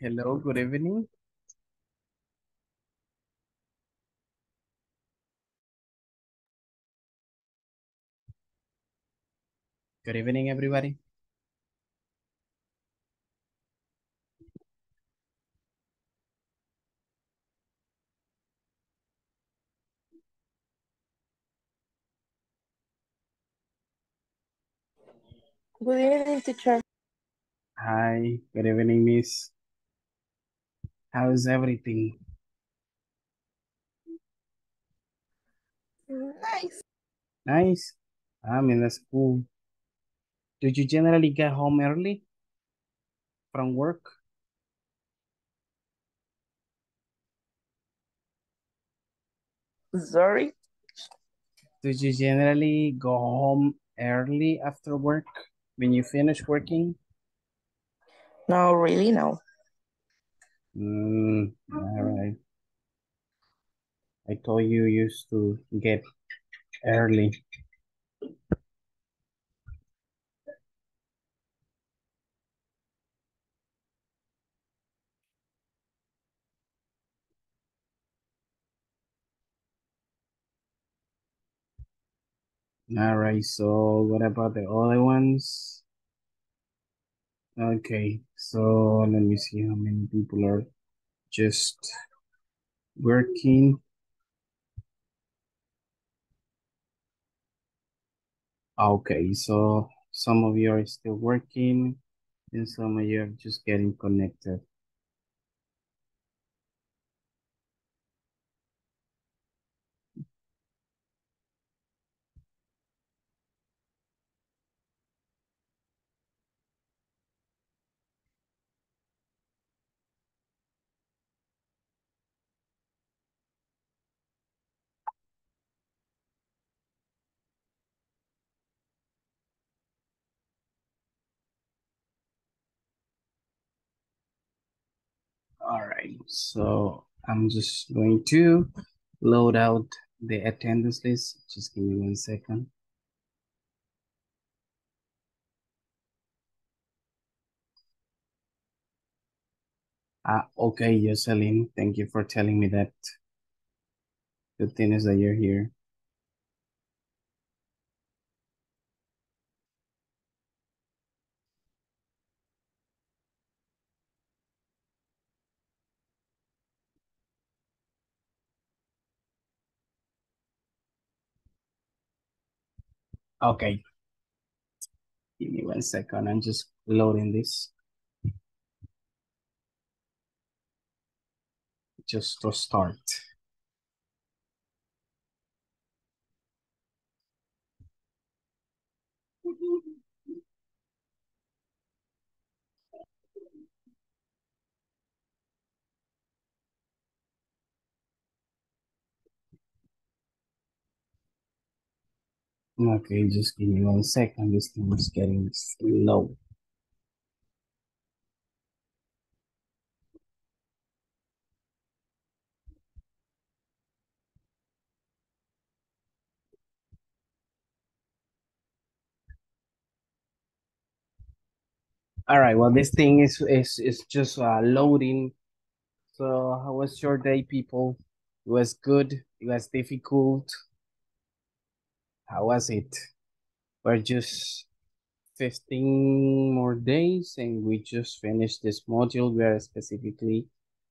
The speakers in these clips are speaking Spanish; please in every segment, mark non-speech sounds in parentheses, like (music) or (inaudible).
Hello, good evening. Good evening, everybody. Good evening, teacher. Hi, good evening, miss. How's everything? Nice. Nice. I mean, that's cool. Do you generally get home early from work? Sorry. Do you generally go home early after work when you finish working? No, really, no. Mm, all right. I thought you used to get early. All right, so what about the other ones? Okay, so let me see how many people are just working. Okay, so some of you are still working and some of you are just getting connected. All right, so I'm just going to load out the attendance list. Just give me one second. Ah, okay, Jocelyn, thank you for telling me that. Good thing is that you're here. Okay. Give me one second. I'm just loading this. Just to start. Okay, just give me one second. This thing is getting slow. All right, well, this thing is is is just uh, loading. So how was your day, people? It was good. It was difficult. How was it? We're just 15 more days and we just finished this module. We are specifically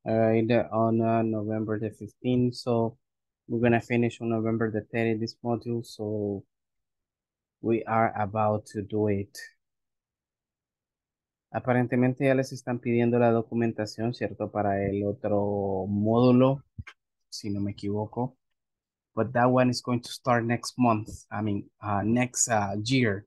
uh, on uh, November the 15th. So we're gonna finish on November the 30th this module. So we are about to do it. Aparentemente ya les están pidiendo la documentación, ¿cierto? Para el otro módulo, si no me equivoco. But that one is going to start next month. I mean, uh, next uh, year.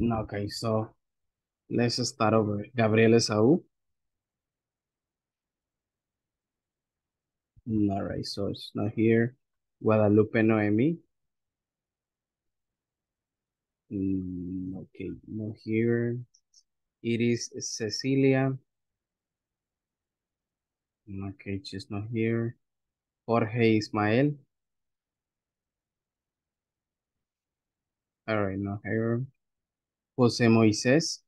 Okay, so let's start over. Gabriel Esaú. All right, so it's not here. Guadalupe Noemi. Mm, okay, no here. Iris Cecilia. Okay, she's not here. Jorge Ismael. All right, not here. José Moisés.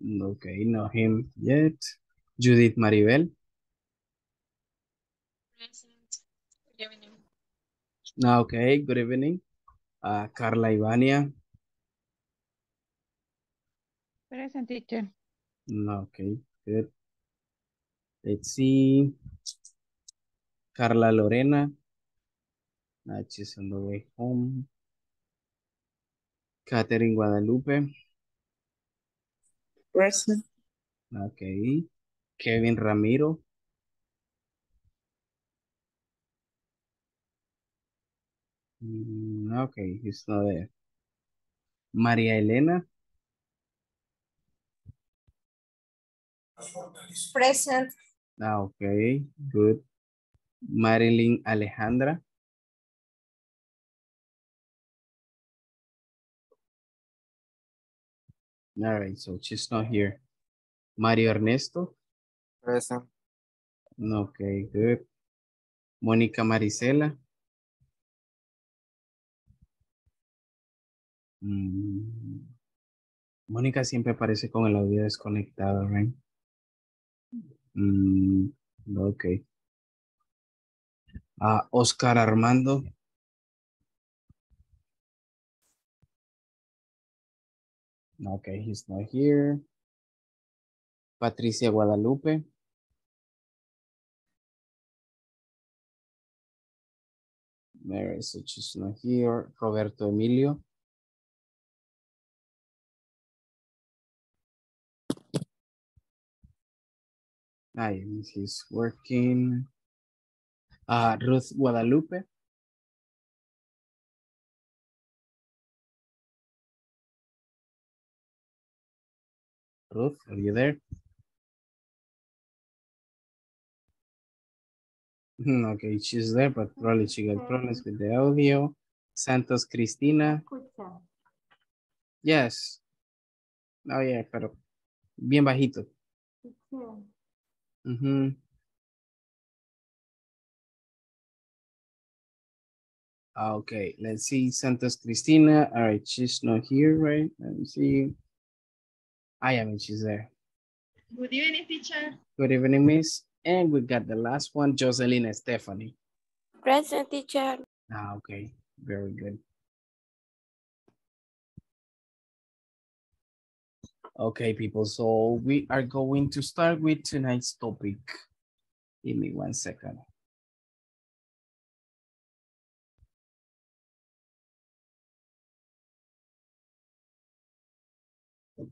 Okay, not him yet. Judith Maribel. Present. Good evening. Okay, good evening. Uh, Carla Ivania. Present teacher. Okay, good. Let's see. Carla Lorena. Uh, she's on the way home. Catherine Guadalupe. Present. Okay. Kevin Ramiro. Mm, okay, he's not there. María Elena. Present. Ah, Okay, good. Marilyn Alejandra. All right, so she's not here. Mario Ernesto. Present. Okay, good. Mónica Marisela. Mm. Mónica siempre aparece con el audio desconectado, right? Mm, ok. Ah, Oscar Armando. Okay, he's not here. Patricia Guadalupe. Mary, so she's not here. Roberto Emilio. Yes, he's working. Uh, Ruth Guadalupe. Ruth, are you there? Hmm, Okay, she's there, but probably she got problems with the audio. Santos Cristina. Yes. Oh, yeah, pero bien bajito. Ah, Okay, let's see. Santos Cristina. All right, she's not here, right? Let me see. I am, she's there. Good evening, teacher. Good evening, miss. And we got the last one, Jocelyn Stephanie. Present teacher. Ah, okay, very good. Okay, people, so we are going to start with tonight's topic. Give me one second.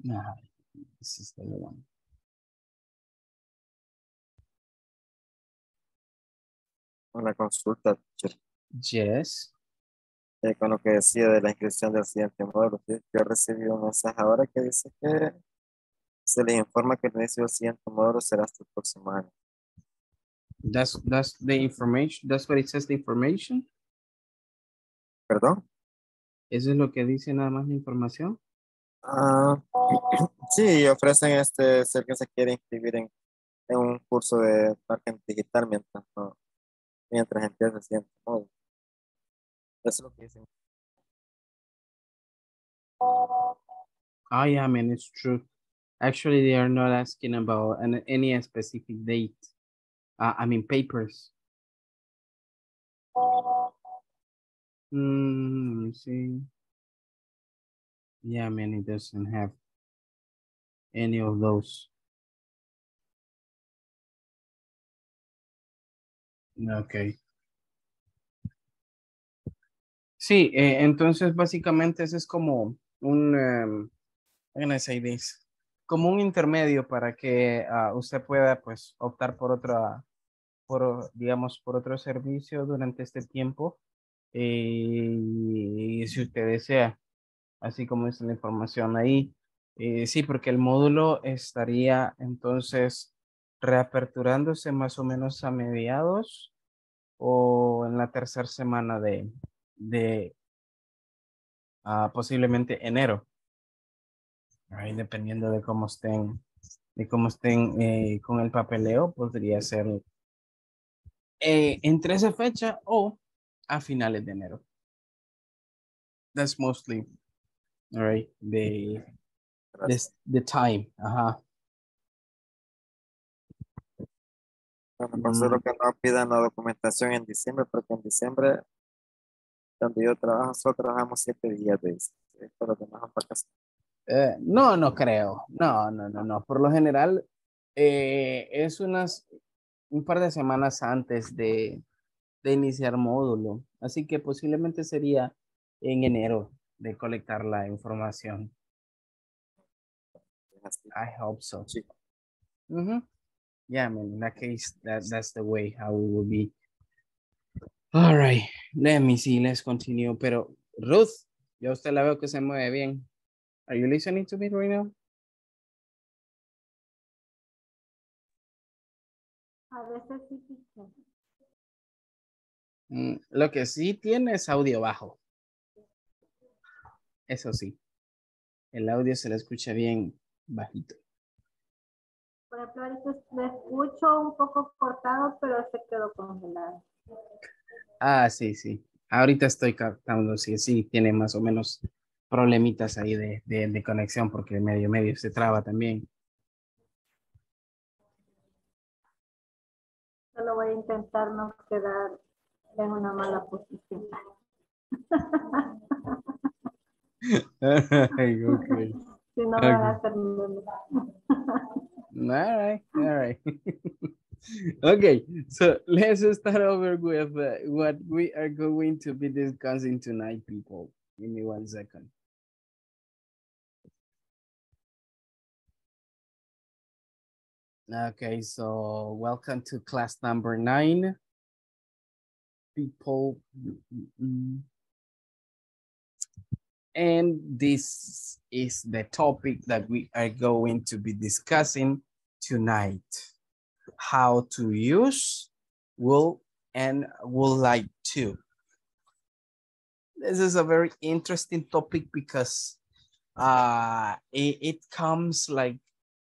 Nah, this is the one. Una consulta. Yes. Eh, con lo que decía de la inscripción del siguiente módulo. ¿sí? Yo recibí un mensaje ahora que dice que se les informa que el inicio del siguiente módulo será hasta el próximo año. That's that's the information. That's what it says the information. ¿Perdón? Eso es lo que dice nada más la información. Ah, (clears throat) sí, ofrecen este, si alguien se quiere inscribir en, un curso de marketing digital mientras, no- mientras empieza siguiente módulo. Eso es lo que dicen. Oh yeah, I mean it's true. Actually, they are not asking about an, any specific date. Uh, I mean papers. Hmm, let me see. Yeah, I mean it doesn't have any of those. Okay. Sí, eh, entonces básicamente ese es como un, this? Como un intermedio para que ah, usted pueda pues optar por otra, por, digamos, por otro servicio durante este tiempo. eh, si usted desea, así como es la información ahí. eh, sí, porque el módulo estaría entonces reaperturándose más o menos a mediados o en la tercera semana de, de, ah, posiblemente enero. Right, dependiendo de cómo estén, de cómo estén eh, con el papeleo, podría ser eh, entre esa fecha o a finales de enero. That's mostly, all right, the, Gracias. the, time. Ajá. Bueno, considero Mm. que no pidan la documentación en diciembre, porque en diciembre, donde yo trabajo, solo trabajamos siete días de esto, los demás. Eh, no, no creo. No, no, no, no. Por lo general, eh, es unas un par de semanas antes de, de iniciar módulo. Así que posiblemente sería en enero de colectar la información. I hope so. Sí. Yeah, I mean, in that case, that, that's the way how it will be. All right, let me see, let's continue. Pero Ruth, yo a usted la veo que se mueve bien. Are you listening to me right now? A veces sí. Mm, lo que sí tiene es audio bajo. Eso sí. El audio se le escucha bien bajito. Por ejemplo, ahorita le escucho un poco cortado, pero se quedó congelado. Ah, sí, sí. Ahorita estoy captando, sí, sí, tiene más o menos problemitas ahí de, de, de conexión porque medio medio se traba también. Solo voy a intentar no quedar en una mala posición. (laughs) Ay, okay. (laughs) Si no, Ok. van a hacer memes. All right, all right. (laughs) okay, so let's start over with uh, what we are going to be discussing tonight, people. Give me one second. Okay, so welcome to class number nine. People. mm, And this is the topic that we are going to be discussing tonight. How to use will and would like to. This is a very interesting topic because uh, it, it comes like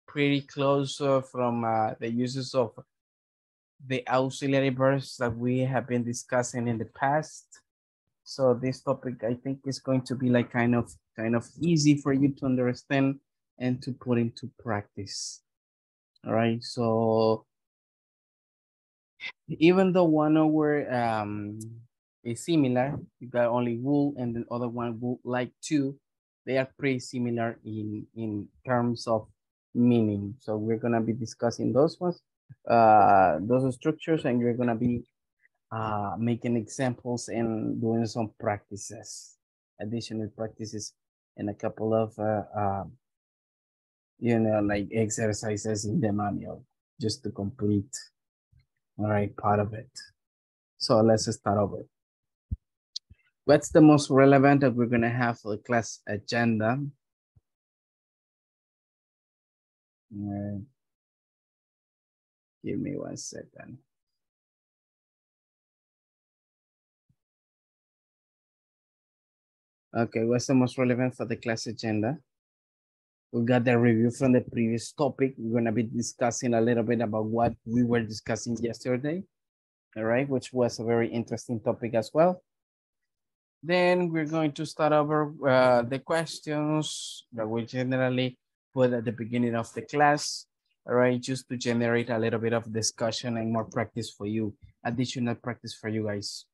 pretty close uh, from uh, the uses of the auxiliary verbs that we have been discussing in the past. So this topic, I think, is going to be like kind of kind of easy for you to understand and to put into practice. All right. So even though one word um, is similar, you got only wool and the other one would like to, they are pretty similar in in terms of meaning. So we're gonna be discussing those ones, uh, those structures, and you're gonna be uh, making examples and doing some practices, additional practices, and a couple of, uh, uh, you know, like exercises in the manual just to complete, all right, part of it. So let's start over. What's the most relevant that we're gonna have for the class agenda? Give me one second. Okay, what's the most relevant for the class agenda? We got the review from the previous topic. We're gonna be discussing a little bit about what we were discussing yesterday. All right, which was a very interesting topic as well. Then we're going to start over uh, the questions that we generally put at the beginning of the class. All right, just to generate a little bit of discussion and more practice for you, additional practice for you guys.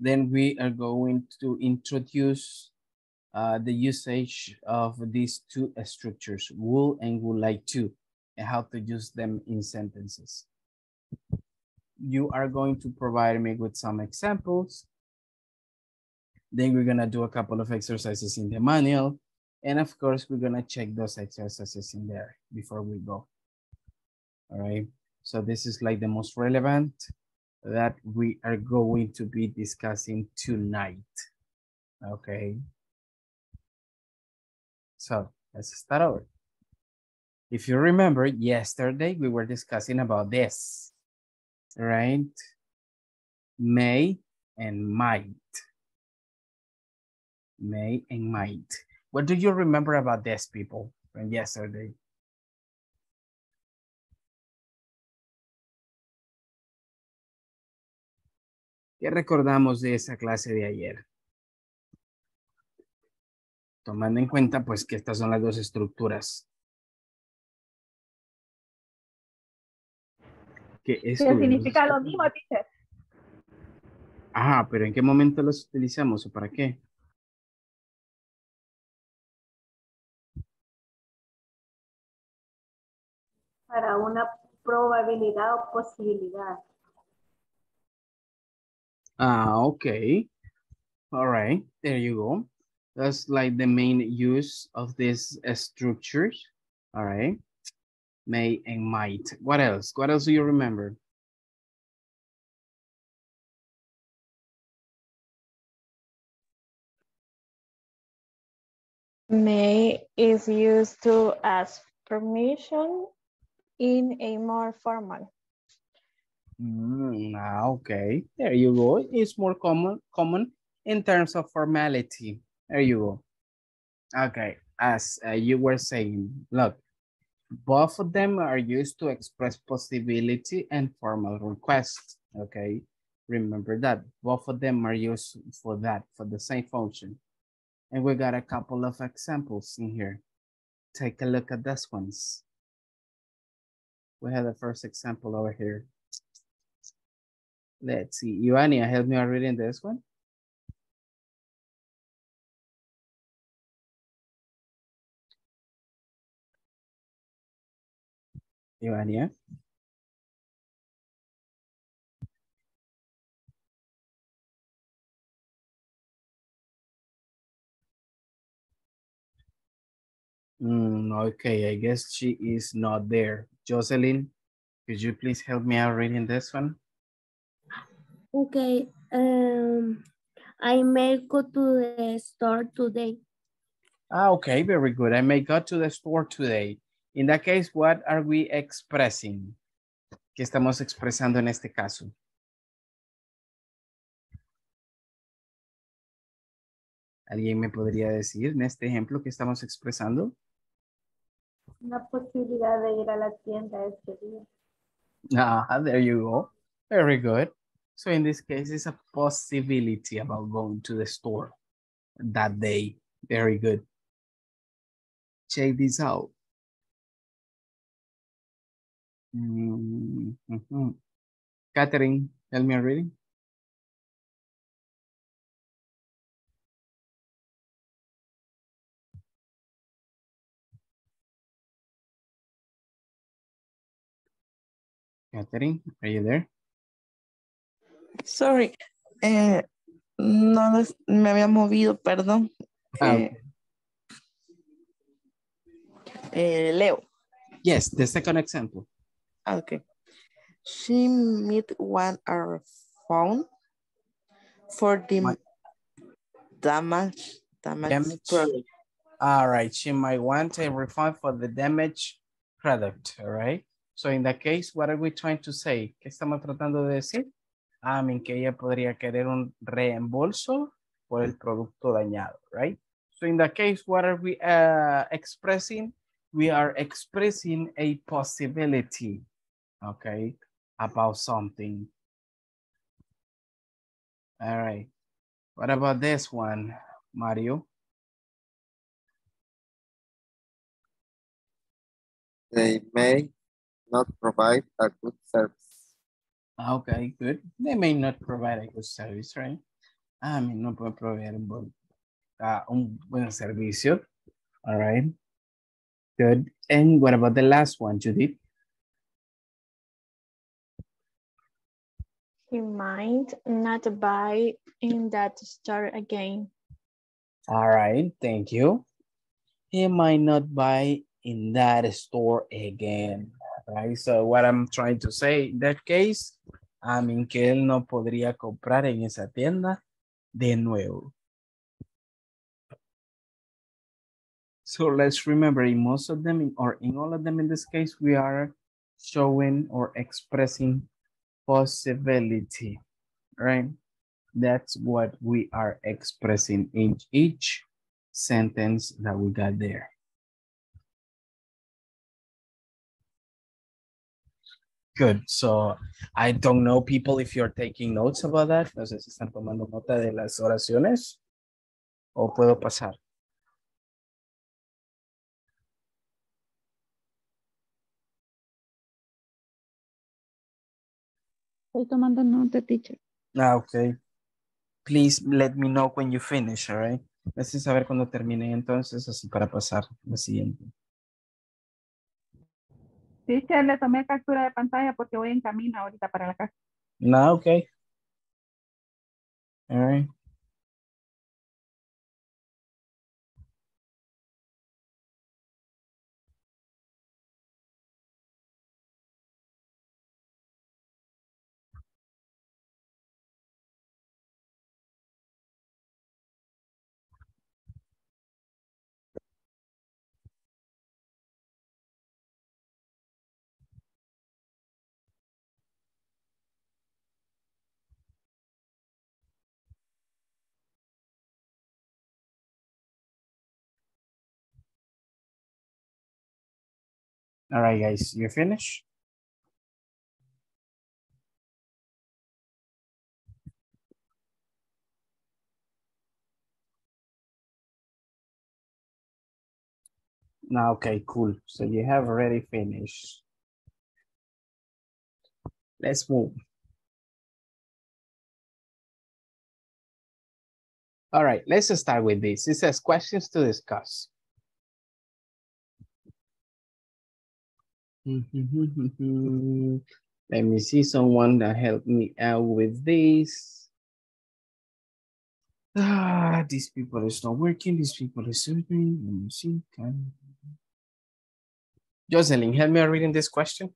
Then we are going to introduce uh, the usage of these two structures, will and would like to, and how to use them in sentences. You are going to provide me with some examples. Then we're gonna do a couple of exercises in the manual. And of course, we're gonna check those exercises in there before we go. All right, so this is like the most relevant that we are going to be discussing tonight. Okay. So let's start over. If you remember, yesterday we were discussing about this, right? May and might. May and might. What do you remember about this people from yesterday? ¿Qué recordamos de esa clase de ayer? Tomando en cuenta pues que estas son las dos estructuras. Que significa lo mismo, teacher. Ajá, pero ¿en qué momento los utilizamos o para qué? Para una probabilidad o posibilidad. Ah, okay. All right, there you go. That's like the main use of these uh, structures. All right. May and might. What else? What else do you remember? May is used to ask permission in a more formal. Mm, ah, okay, there you go. It's more common common in terms of formality. There you go. Okay, as uh, you were saying, look, both of them are used to express possibility and formal request. Okay, remember that both of them are used for that, for the same function. And we got a couple of examples in here. Take a look at this ones. We have the first example over here. Let's see, Ivania, help me out reading this one. Ivania. Mm, okay, I guess she is not there. Jocelyn, could you please help me out reading this one? Okay, um, I may go to the store today. Ah, okay, very good. I may go to the store today. In that case, what are we expressing? ¿Qué estamos expresando en este caso? ¿Alguien me podría decir en este ejemplo que estamos expresando? Una posibilidad de ir a la tienda este día. Ah, there you go. Very good. So in this case, it's a possibility about going to the store that day. Very good. Check this out. Mm, mhm. Catherine, help me reading. Catherine, are you there? Sorry. Eh, no me había movido, perdón. Ah, Eh, eh, Leo. Yes, the second example. Ah, Okay. She meet one our phone for the My- damage damage, Damage. product. All right, she might want a refund for the damaged product, all right? So in that case, what are we trying to say? ¿Qué estamos tratando de decir? I mean, que ella podría querer un reembolso por el producto dañado, right? So in that case, what are we uh, expressing? We are expressing a possibility, okay, about something. All right. What about this one, Mario? They may not provide a good service. Ah, Okay, good. They may not provide a good service, right? I mean, no pueden proveer un buen, ah, un buen servicio. All right. Good. And what about the last one, Judith? He might not buy in that store again. All right, thank you. He might not buy in that store again, right? So what I'm trying to say in that case, I mean que él no podría comprar en esa tienda de nuevo. So let's remember in most of them, or in all of them in this case, we are showing or expressing possibility, right? That's what we are expressing in each sentence that we got there. Good, so I don't know people if you're taking notes about that. No sé si están tomando nota de las oraciones o puedo pasar. Estoy tomando nota, teacher. Ah, ok. Please let me know when you finish, all right? Necesito saber cuando termine entonces, así para pasar la siguiente. Teacher, le tomé captura de pantalla porque voy en camino ahorita para la casa. No, ok. All right. All right, guys, you finish? Now, okay, cool. So you have already finished. Let's move. All right, let's start with this. It says questions to discuss. Let me see someone that helped me out with this. Ah, these people is not working. These people is serving. Let me see. Can... Jocelyn, help me reading this question.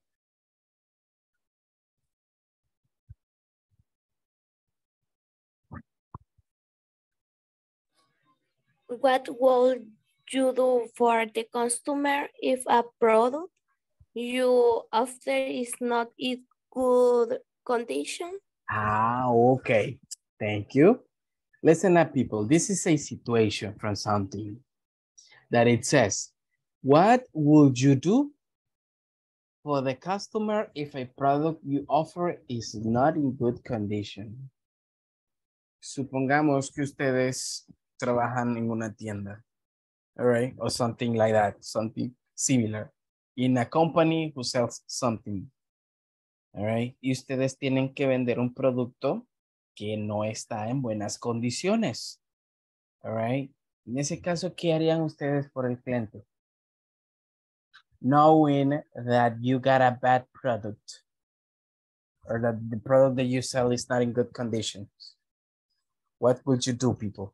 What would you do for the customer if a product you offer is not in good condition? Ah, okay. Thank you. Listen up, people. This is a situation from something that it says, what would you do for the customer if a product you offer is not in good condition? Supongamos que ustedes trabajan en una tienda, all right, or something like that, something similar, in a company who sells something, all right, y ustedes tienen que vender un producto que no está en buenas condiciones, all right. En ese caso, ¿qué harían ustedes por el cliente? Knowing that you got a bad product or that the product that you sell is not in good conditions. What would you do, people?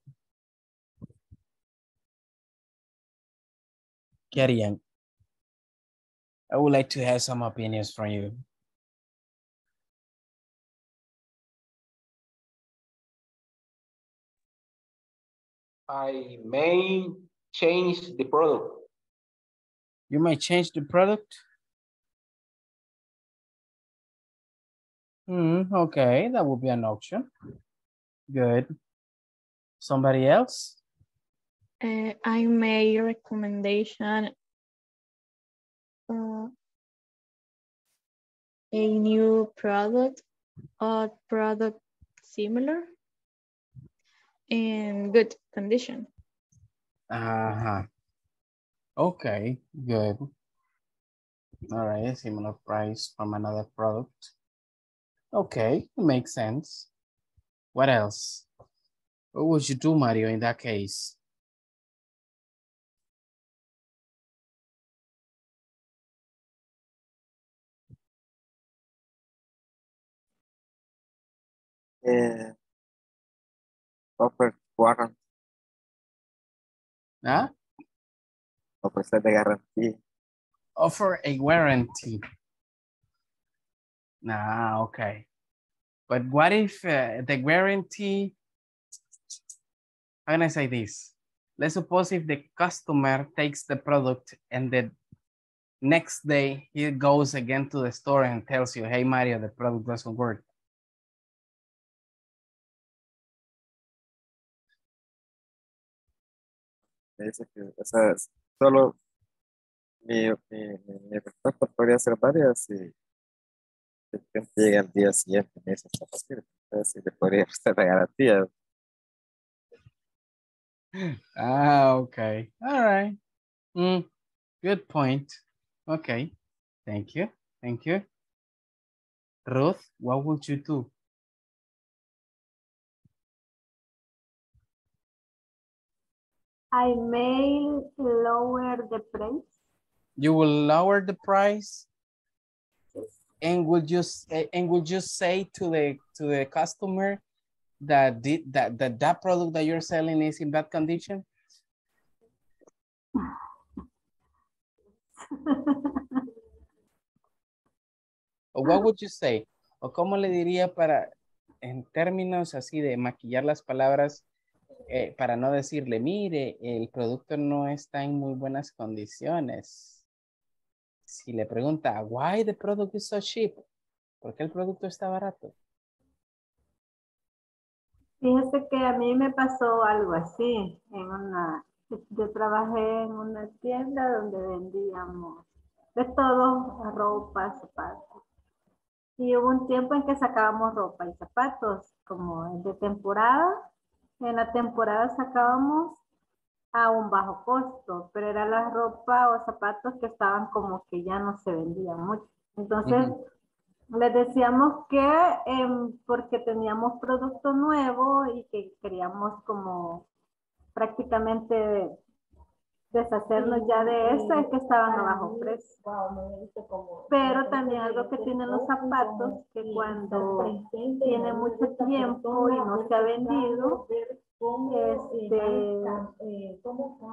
¿Qué harían? I would like to have some opinions from you. I may change the product. You might change the product. Hmm, okay, that would be an option. Good. Somebody else? Uh, I made recommendation uh, a new product or product similar in good condition. Uh-huh. Okay, good. All right, similar price from another product. Okay, makes sense. What else? What would you do, Mario, in that case? Eh, offer warranty, Huh? ofrecer de garantía. Offer a warranty. Nah, okay. But what if uh, the warranty, how can I say this? Let's suppose if the customer takes the product and the next day he goes again to the store and tells you, hey, Mario, the product doesn't work. Me dice que, o sea, solo mi, mi, mi, mi respuesta podría ser varias y de repente llega el día siguiente me dice, está. Entonces, le podría (laughs) la garantía. Ah, okay. All right. Mm, good point. Okay. Thank you. Thank you. Ruth, what would you do? I may lower the price. You will lower the price? And would you s- eh, and would you say to the to the customer that the, that that that product that you're selling is in bad condition? (laughs) ¿O what would you say? ¿O cómo le diría para, en términos así de maquillar las palabras, eh, para no decirle, mire, el producto no está en muy buenas condiciones? Si le pregunta, why the product is so cheap? ¿Por qué el producto está barato? Fíjese que a mí me pasó algo así en una, yo trabajé en una tienda donde vendíamos de todo, ropa, zapatos. Y hubo un tiempo en que sacábamos ropa y zapatos como de temporada. En la temporada sacábamos a un bajo costo, pero era la ropa o zapatos que estaban como que ya no se vendían mucho. Entonces, les decíamos que em, porque teníamos producto nuevo y que queríamos como prácticamente deshacernos ya de ese que estaban a bajo precio. Pero también algo que tienen los zapatos, que cuando tiene mucho tiempo y no se ha vendido, este,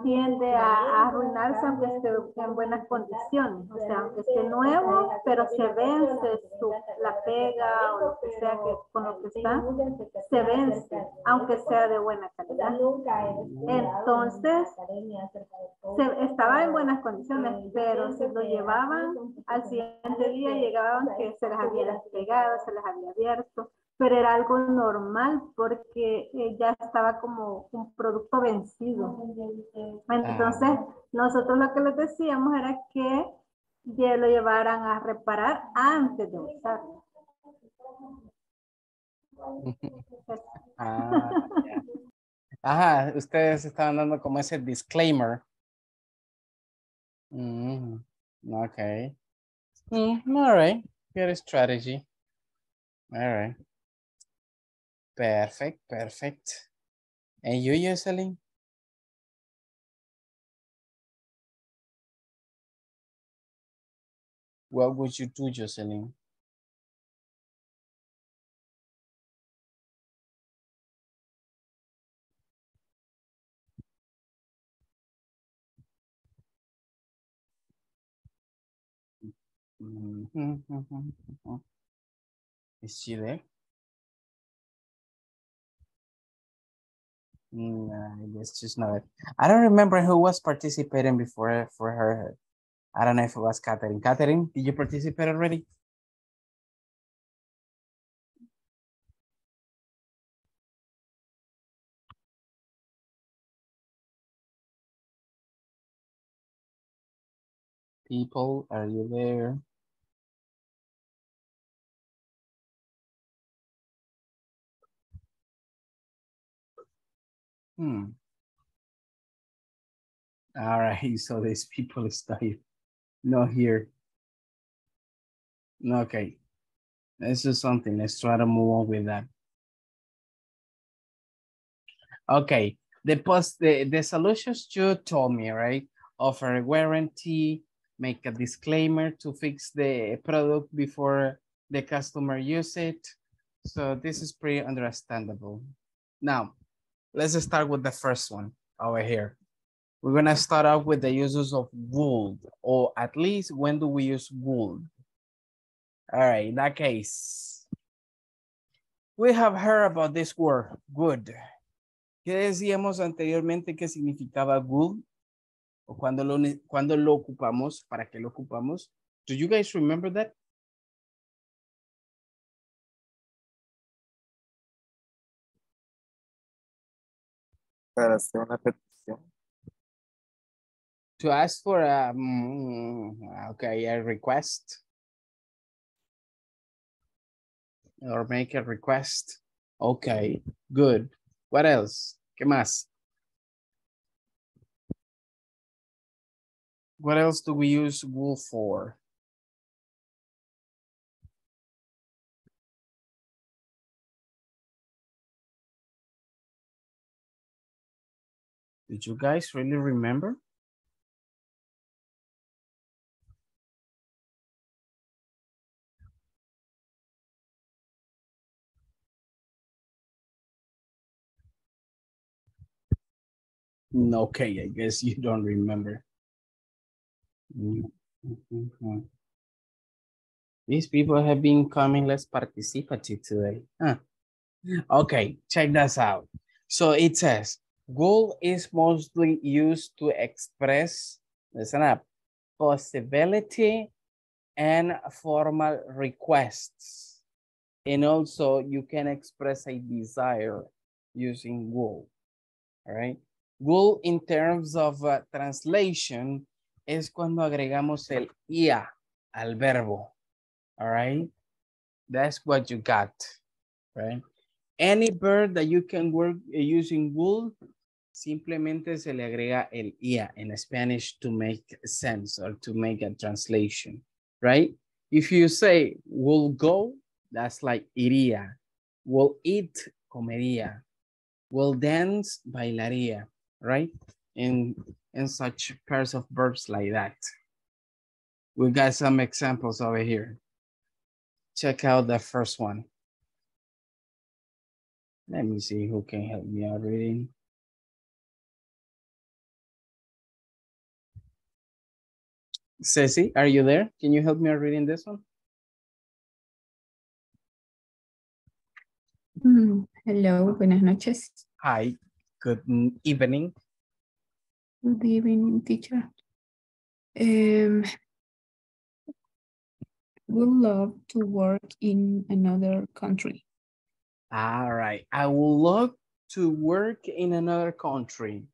tiende a, a arruinarse aunque esté en buenas condiciones. O sea, aunque esté nuevo, pero se vence su, la pega o lo que sea que con lo que está, se vence, aunque sea de buena calidad. Entonces, se, estaba en buenas condiciones, pero si lo llevaban al siguiente día llegaban que se les había despegado, se les había abierto, pero era algo normal porque eh, ya estaba como un producto vencido. Entonces, nosotros lo que les decíamos era que ya lo llevaran a reparar antes de usarlo. (laughs) Ah. Ajá, ustedes estaban dando como ese disclaimer. Mm, okay. Mm, all right. Good strategy. All right. Perfect, perfect. And you, Jocelyn? What would you do, Jocelyn? Is she there? Mm, I guess she's not. I don't remember who was participating before for her. I don't know if it was Catherine. Catherine, did you participate already? People, are you there? Hmm. All right, (laughs) so these people here. Not here. Okay. Let's do something. Let's try to move on with that. Okay, the post the, the solutions you told me, right? Offer a warranty, make a disclaimer to fix the product before the customer use it. So this is pretty understandable. Now, let's start with the first one over here. We're gonna start off with the uses of would, or at least when do we use would? All right, in that case, we have heard about this word, good. ¿Qué decíamos anteriormente que significaba good? ¿O cuando lo, cuando lo ocupamos? ¿Para qué lo ocupamos? Do you guys remember that? Para hacer una petición. To ask for a, mm, okay, a request. Or make a request. Okay, good. What else? ¿Qué más? What else do we use wool for? Did you guys really remember? Okay, I guess you don't remember. These people have been coming less participative today. Huh. Okay, check this out. So it says, goal is mostly used to express, listen up, possibility and formal requests. And also you can express a desire using goal. All right. Goal in terms of uh, translation es cuando agregamos el ia al verbo. All right. That's what you got. Right. Any verb that you can work uh, using wool, simplemente se le agrega el ia in Spanish to make sense or to make a translation, right? If you say will go, that's like iría. Will eat, comería. Will dance, bailaría, right? In, in such pairs of verbs like that. We got some examples over here. Check out the first one. Let me see who can help me out reading. Ceci, are you there? Can you help me reading this one? Mm, Hello, buenas noches. Hi, good evening. Good evening, teacher. Um, would love to work in another country. All right, I would love to work in another country.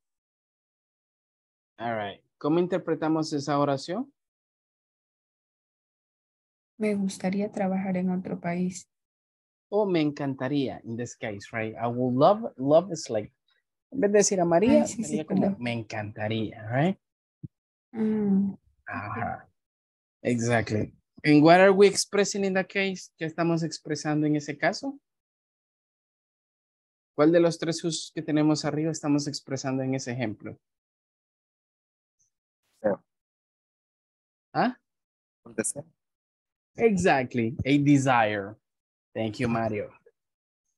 All right, ¿cómo interpretamos esa oración? Me gustaría trabajar en otro país. O me encantaría, in this case, right? I would love, love is like, en vez de decir amaría, Ay, sí, sí, sería como perdón. me encantaría, right? Mm, Ajá. Exactly. And what are we expressing in that case? ¿Qué estamos expresando en ese caso? ¿Cuál de los tres usos que tenemos arriba estamos expresando en ese ejemplo? Deseo. ¿Ah? Un deseo. Exactly, a desire. Thank you, Mario.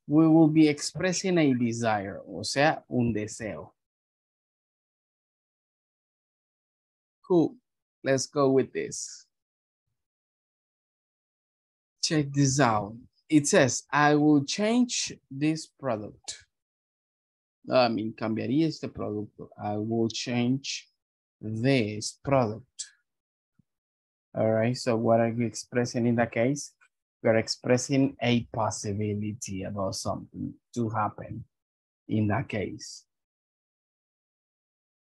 We will be expressing a desire, o sea, un deseo. Cool. Let's go with this. Check this out. It says, I will change this product. I mean, cambiaría este producto. I will change this product. All right, so what are you expressing in that case? We're expressing a possibility about something to happen in that case.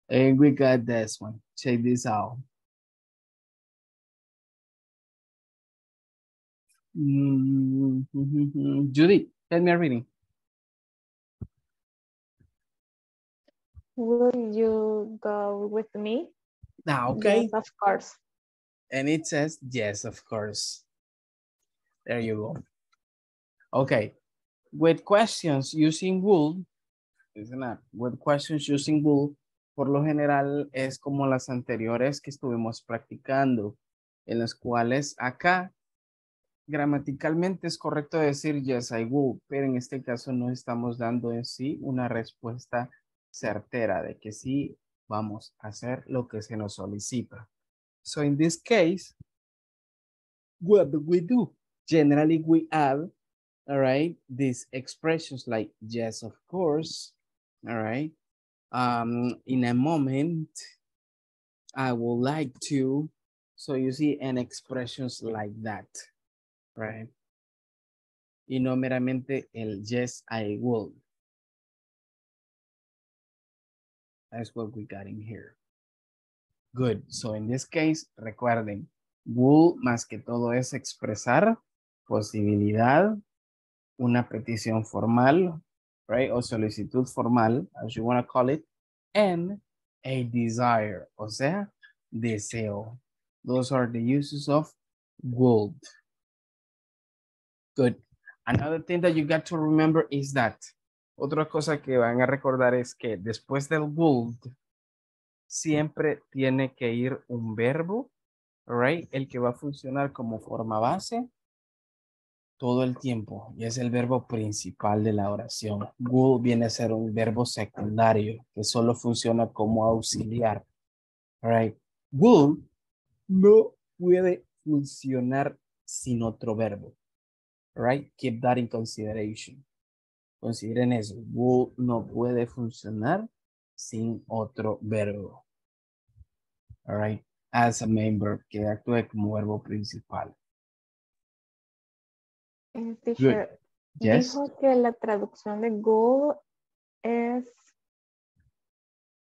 And we got this one. Check this out. Mm, Judy, tell me a reading. Will you go with me? Now, okay. Yes, of course. And it says, yes, of course. There you go. Okay. With questions using will, listen up, with questions using will, por lo general es como las anteriores que estuvimos practicando, en las cuales acá gramaticalmente es correcto decir yes, I will, pero en este caso no estamos dando en sí una respuesta certera de que sí vamos a hacer lo que se nos solicita. So in this case, what do we do? Generally, we add, all right, these expressions like yes, of course, all right. Um, in a moment, I would like to. So you see, and expressions like that, right? Y no meramente el yes, I will. That's what we got in here. Good. So in this case, recuerden, will más que todo es expresar posibilidad, una petición formal, right? O solicitud formal, as you want to call it, and a desire, o sea, deseo. Those are the uses of would. Good. Another thing that you got to remember is that, otra cosa que van a recordar es que después del would, siempre tiene que ir un verbo, right? El que va a funcionar como forma base todo el tiempo y es el verbo principal de la oración. Will viene a ser un verbo secundario que solo funciona como auxiliar. Right? Will no puede funcionar sin otro verbo. Right? Keep that in consideration. Consideren eso. Will no puede funcionar sin otro verbo. All right? As a main verb que actúe como verbo principal. Eh, teacher, Yes. dijo que la traducción de goal es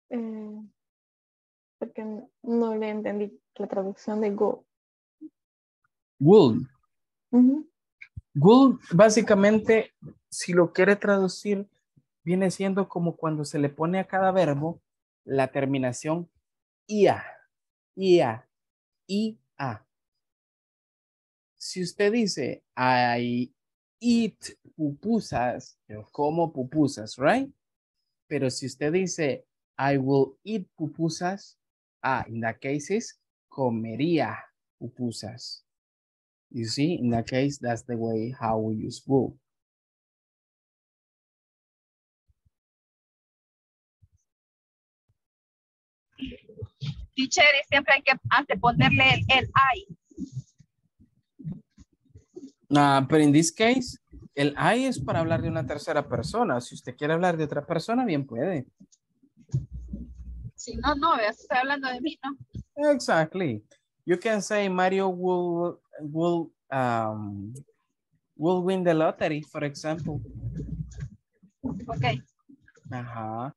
eh, porque no le entendí la traducción de goal. Will. Ujú. Will, básicamente, si lo quiere traducir, viene siendo como cuando se le pone a cada verbo la terminación ia, ia, ia. Si usted dice, I eat pupusas, yo como pupusas, right? Pero si usted dice, I will eat pupusas, ah, in that case is comería pupusas. You see, in that case, that's the way how we use will. Teacher, y siempre hay que anteponerle el, el I. Ah, pero en this case, el I es para hablar de una tercera persona. Si usted quiere hablar de otra persona, bien puede. Si no, no, estoy hablando de mí, ¿no? Exactly. You can say Mario will will um will win the lottery, for example. Ok. Uh-huh.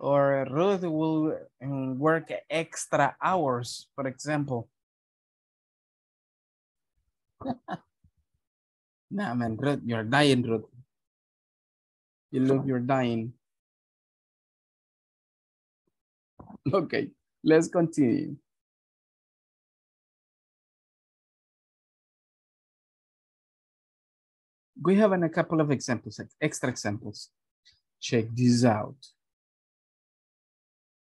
Or Ruth will um, work extra hours, for example. (laughs) nah, man, Ruth, you're dying, Ruth. You look, you're dying. (laughs) Okay, let's continue. We have an, a couple of examples, extra examples. Check this out.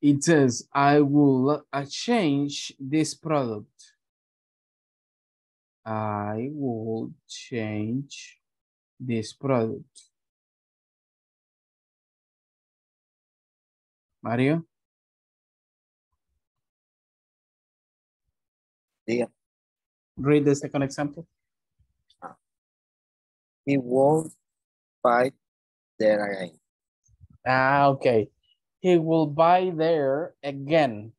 It says, I will uh, change this product. I will change this product. Mario? Yeah. Read the second example. He won't fight there again. Ah, okay. He will buy there again.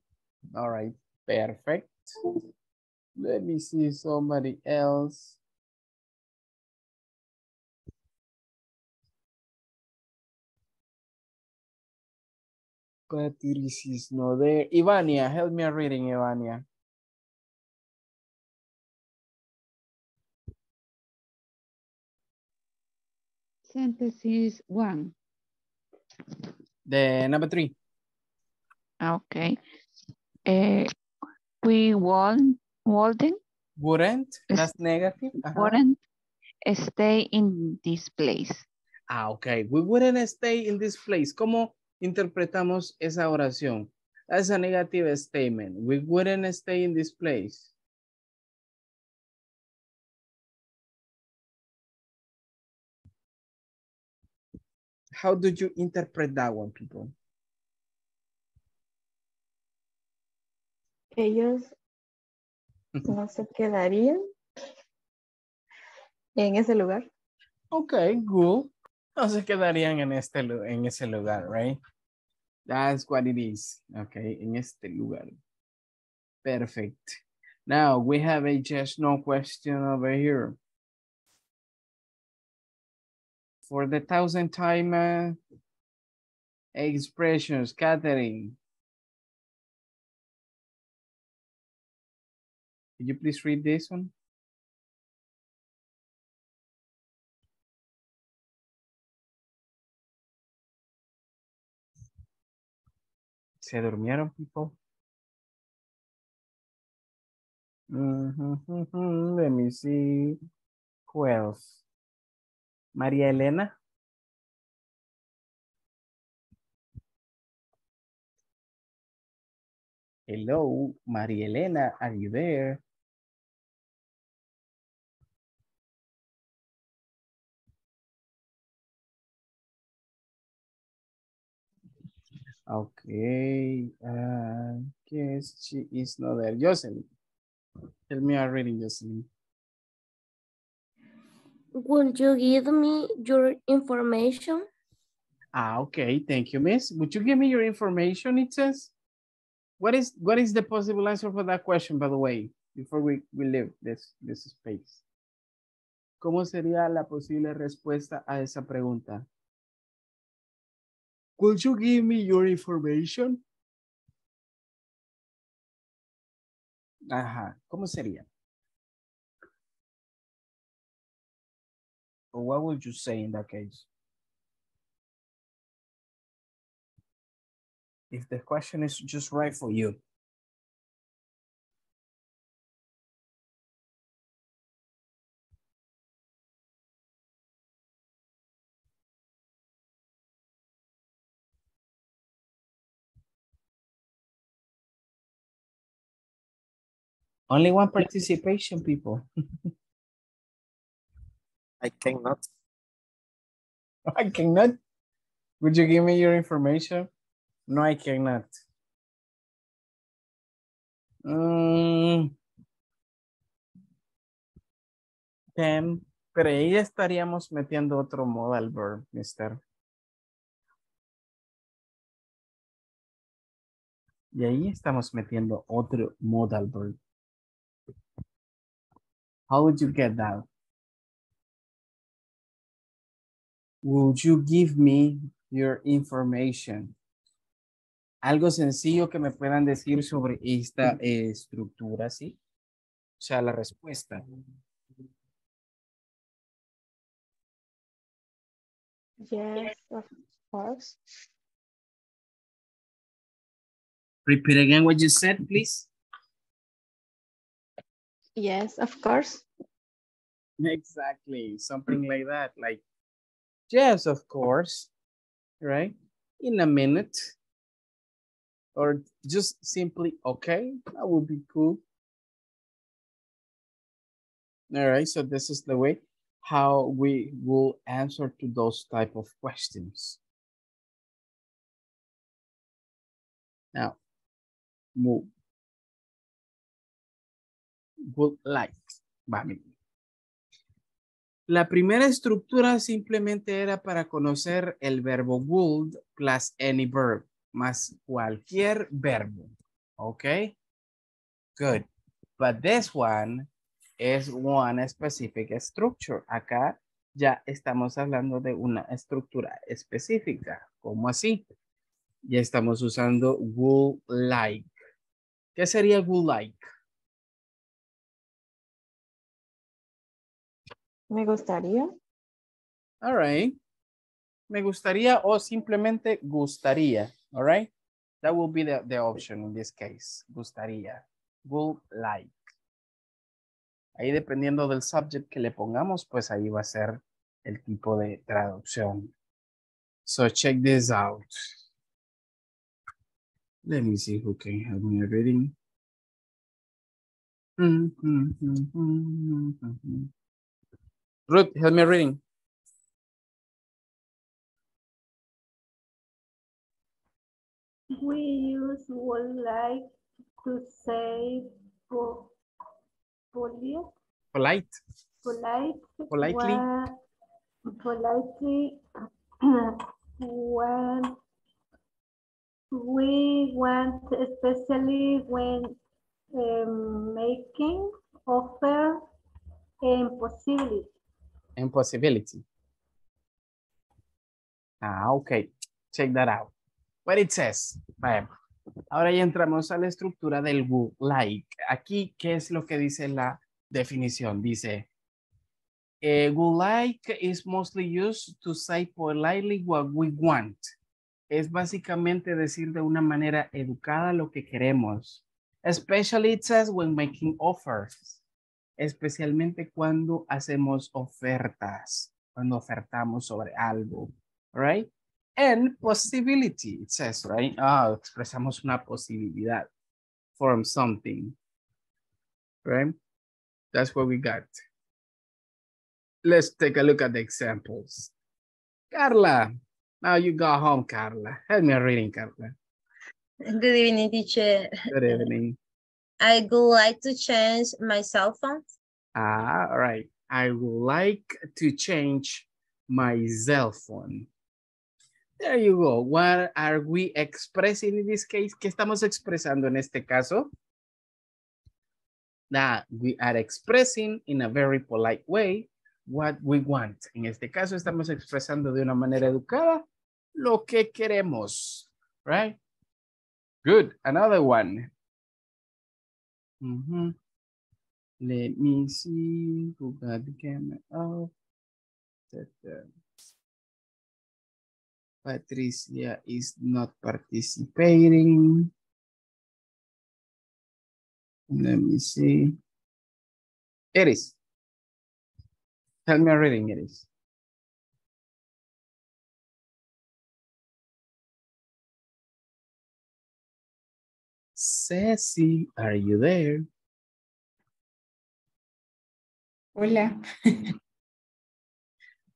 All right, perfect. Let me see somebody else. Iris is not there. Ivania, help me reading, Ivania. Synthesis one. The number three. Okay. Uh, we won't, wouldn't, Wouldn't, that's negative. Wouldn't stay in this place. Ah, ok. We wouldn't stay in this place. ¿Cómo interpretamos esa oración? That's a negative statement. We wouldn't stay in this place. How do you interpret that one, people? Ellos mm-hmm. no se quedarían en ese lugar. Okay, good. No se quedarían en, este, lu- en ese lugar, right? That's what it is. Okay, en este lugar. Perfect. Now we have a just no question over here. For the thousand time uh, expressions, Catherine. Could you please read this one? ¿Se durmieron, people? Mhm, Let me see. Who else? María Elena. Hello, María Elena, are you there? Okay, uh, guess she is not there. Jocelyn, tell me a reading, Jocelyn. Would you give me your information? Ah, okay, thank you, miss. Would you give me your information, it says? What is what is the possible answer for that question, by the way, before we, we leave this, this space? ¿Cómo sería la posible respuesta a esa pregunta? Could you give me your information? Ajá, ¿cómo sería? What would you say in that case? If the question is just right for you. Only one participation, people. (laughs) I cannot. I cannot. Would you give me your information? No, I cannot. Mm. Then, pero ahí estaríamos metiendo otro modal verb, mister. Y ahí estamos metiendo otro modal verb. How would you get that? Would you give me your information? Algo sencillo que me puedan decir sobre esta eh, estructura, ¿sí? O sea, la respuesta. Yes, of course. Repeat again what you said, please. Yes, of course. Exactly, something like that. Like, yes, of course, right? In a minute. Or just simply, okay, that would be cool. All right, so this is the way how we will answer to those type of questions. Now, move. Would like. Va, mira. La primera estructura simplemente era para conocer el verbo would plus any verb, más cualquier verbo. Okay? Good. But this one is one specific structure. Acá ya estamos hablando de una estructura específica. ¿Cómo así? Ya estamos usando would like. ¿Qué sería would like? Me gustaría. All right. Me gustaría o simplemente gustaría. All right. That will be the, option in this case. Gustaría. Would like. Ahí dependiendo del subject que le pongamos, pues ahí va a ser el tipo de traducción. So check this out. Let me see who can help me reading. Ruth, help me reading. We use would like to say po- polite, Polite. polite. Politely. Politely. When we want, especially when um, making offer impossibility. Impossibility. Ah, okay. Check that out. What it says. Vaya. Ahora ya entramos a la estructura del would like. Aquí, ¿qué es lo que dice la definición? Dice, eh, would like is mostly used to say politely what we want. Es básicamente decir de una manera educada lo que queremos. Especially it says when making offers. Especialmente cuando hacemos ofertas. Cuando ofertamos sobre algo. Right? And possibility, it says, right? Ah, expresamos una posibilidad from something. Right? That's what we got. Let's take a look at the examples. Carla, now you go home, Carla. Help me reading, Carla. Good evening, teacher. Good evening. I would like to change my cell phone. Ah, all right. I would like to change my cell phone. There you go. What are we expressing in this case? ¿Qué estamos expresando en este caso? That we are expressing in a very polite way what we want. En este caso estamos expresando de una manera educada lo que queremos. Right? Good. Another one. Mm -hmm. Let me see. Who got the camera up. That, uh, Patricia is not participating. Let me see. It is. Tell me reading it is. Ceci, are you there? Hola. (laughs)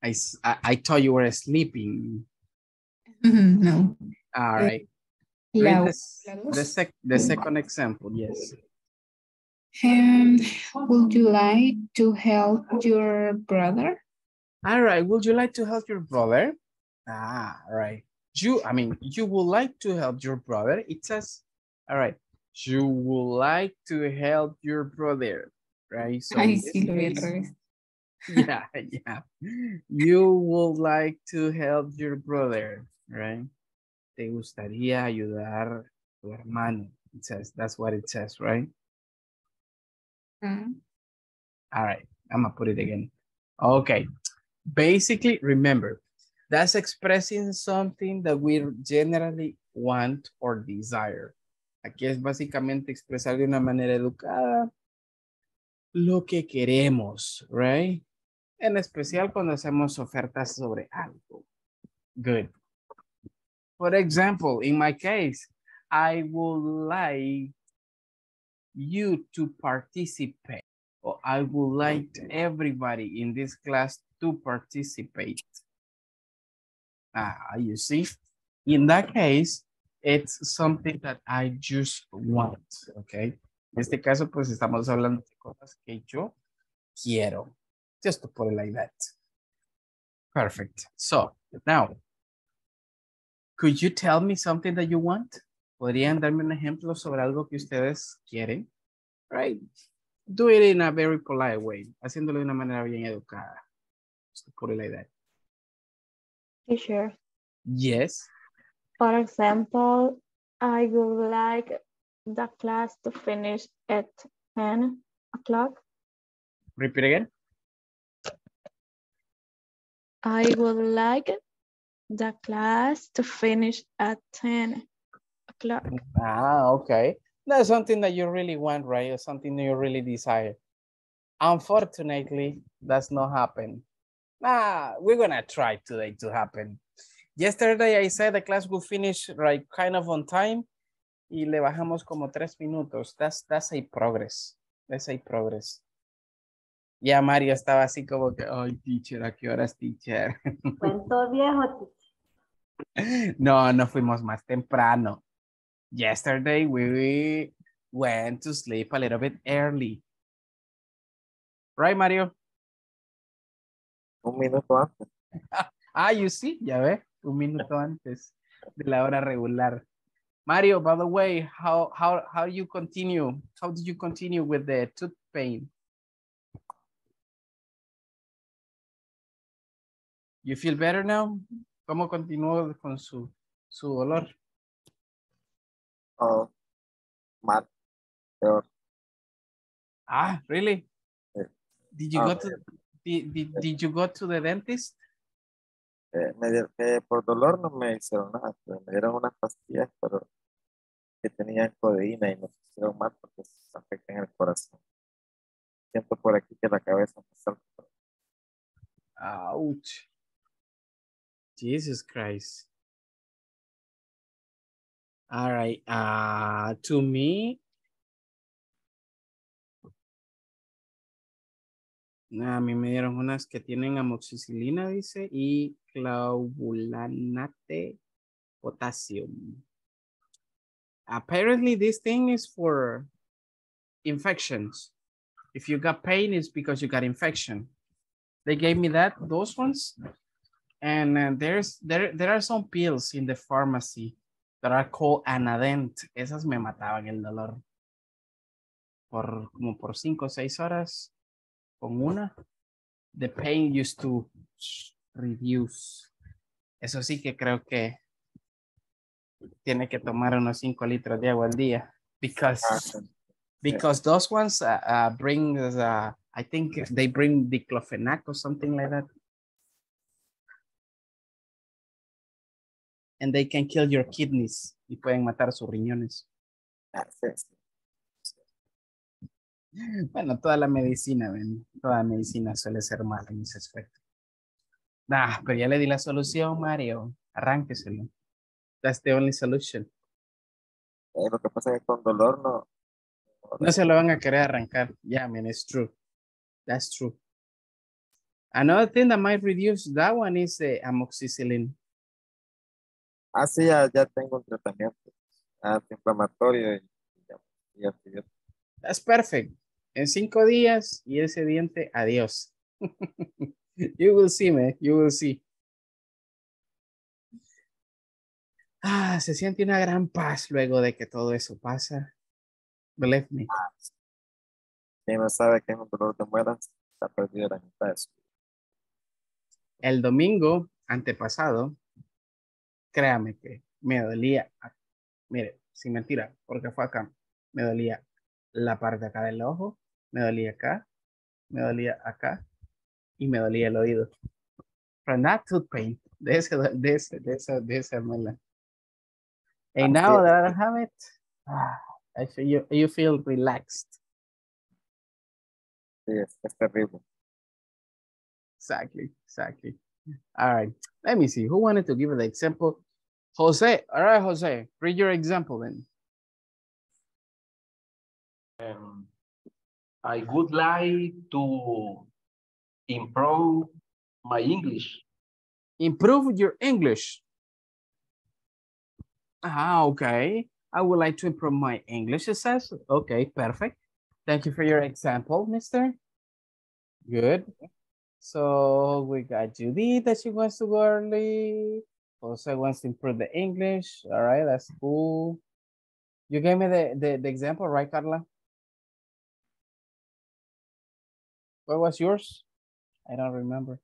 I, I, I thought you were sleeping. (laughs) No. All right. Eh. La, the, the, sec, the second example, yes. And would you like to help your brother? All right. Would you like to help your brother? Ah, all right. You, I mean, you would like to help your brother. It says, all right. You would like to help your brother, right? So Ay, sí, lo vi al case- (laughs) yeah, yeah. You would like to help your brother, right? Te gustaría ayudar a tu hermano. It says, that's what it says, right? Ah, All right, I'm gonna put it again. Okay, basically, remember, that's expressing something that we generally want or desire. Aquí es básicamente expresar de una manera educada lo que queremos, right? En especial cuando hacemos ofertas sobre algo. Good. For example, in my case, I would like you to participate or I would like everybody in this class to participate. Ah, you see, in that case, it's something that I just want, okay? En este caso, pues estamos hablando de cosas que yo quiero. Just to put it like that. Perfect. So, now, could you tell me something that you want? ¿Podrían darme un ejemplo sobre algo que ustedes quieren? Right? Do it in a very polite way, haciéndolo de una manera bien educada. Just to put it like that. Teacher, Yes. For example, I would like the class to finish at 10 o'clock. Repeat again. I would like the class to finish at 10 o'clock. Ah, okay. That's something that you really want, right? Or something that you really desire. Unfortunately, that's not happen. Ah, we're gonna try today to happen. Yesterday I said the class will finish right kind of on time y le bajamos como tres minutos. That's, that's a progress. That's a progress. Ya Mario estaba así como que, ay, teacher, ¿a qué horas, teacher? (laughs) Cuento viejo, No, no fuimos más temprano. Yesterday we went to sleep a little bit early. Right, Mario? Un minuto antes. (laughs) Ah, you see, ya ve, un minuto antes de la hora regular. Mario, by the way, how how how you continue? How did you continue with the tooth pain? You feel better now? ¿Cómo continuó con su su dolor? Oh, mal. Peor. Ah, really? Did you Ah, go to did, did, did you go to the dentist? Eh, me eh, por dolor no me hicieron nada, pero me dieron unas pastillas, pero que tenían codeína y me pusieron mal porque se afectan el corazón. Siento por aquí que la cabeza me salta. Ouch. Jesus Christ. All right. Uh, to me, a mí me dieron unas que tienen amoxicilina, dice, y clavulanate potassium. Apparently, this thing is for infections. If you got pain, it's because you got infection. They gave me that, those ones. And uh, there's there there are some pills in the pharmacy that are called Anadent. Esas me mataban el dolor. Por como por cinco o seis horas con una. The pain used to reduce. Eso sí que creo que tiene que tomar unos cinco litros de agua al día. Because Ah, because those ones uh, uh, bring uh, I think they bring diclofenac or something like that. And they can kill your kidneys y pueden matar sus riñones. Ah. Bueno, toda la medicina, ven, toda la medicina suele ser mala en ese aspecto. Nah, pero ya le di la solución, Mario. Arránqueselo. That's the only solution. Eh, lo que pasa es que con dolor no. No se lo van a querer arrancar. Yeah, man, it's true. That's true. Another thing that might reduce that one is the amoxicillin. Ah, sí, ya, ya tengo un tratamiento antiinflamatorio y, y. That's perfect. En cinco días y ese diente, adiós. (laughs) you will see, man. You will see. Ah, se siente una gran paz luego de que todo eso pasa. Believe me. Quien no sabe que es un dolor de muelas, está perdido la mitad de su vida. El domingo antepasado, créame que me dolía, mire, sin mentira, porque fue acá, me dolía la parte de acá del ojo, me dolía acá, me dolía acá y me dolía el oído. From that tooth pain, de ese, de ese, de esa, de esa muela. And now that I don't have it, ah, I feel you, you feel relaxed. Sí, es, es terrible. Exactly, exactly. All right, let me see. Who wanted to give the example? Jose. All right, Jose, read your example then. Um, I would like to improve my English. Improve your English. Ah, okay. I would like to improve my English, it says. Okay, perfect. Thank you for your example, mister. Good. So we got Judith that she wants to go early. Jose wants to improve the English. All right, that's cool. You gave me the, the, the example, right, Carla? What was yours? I don't remember.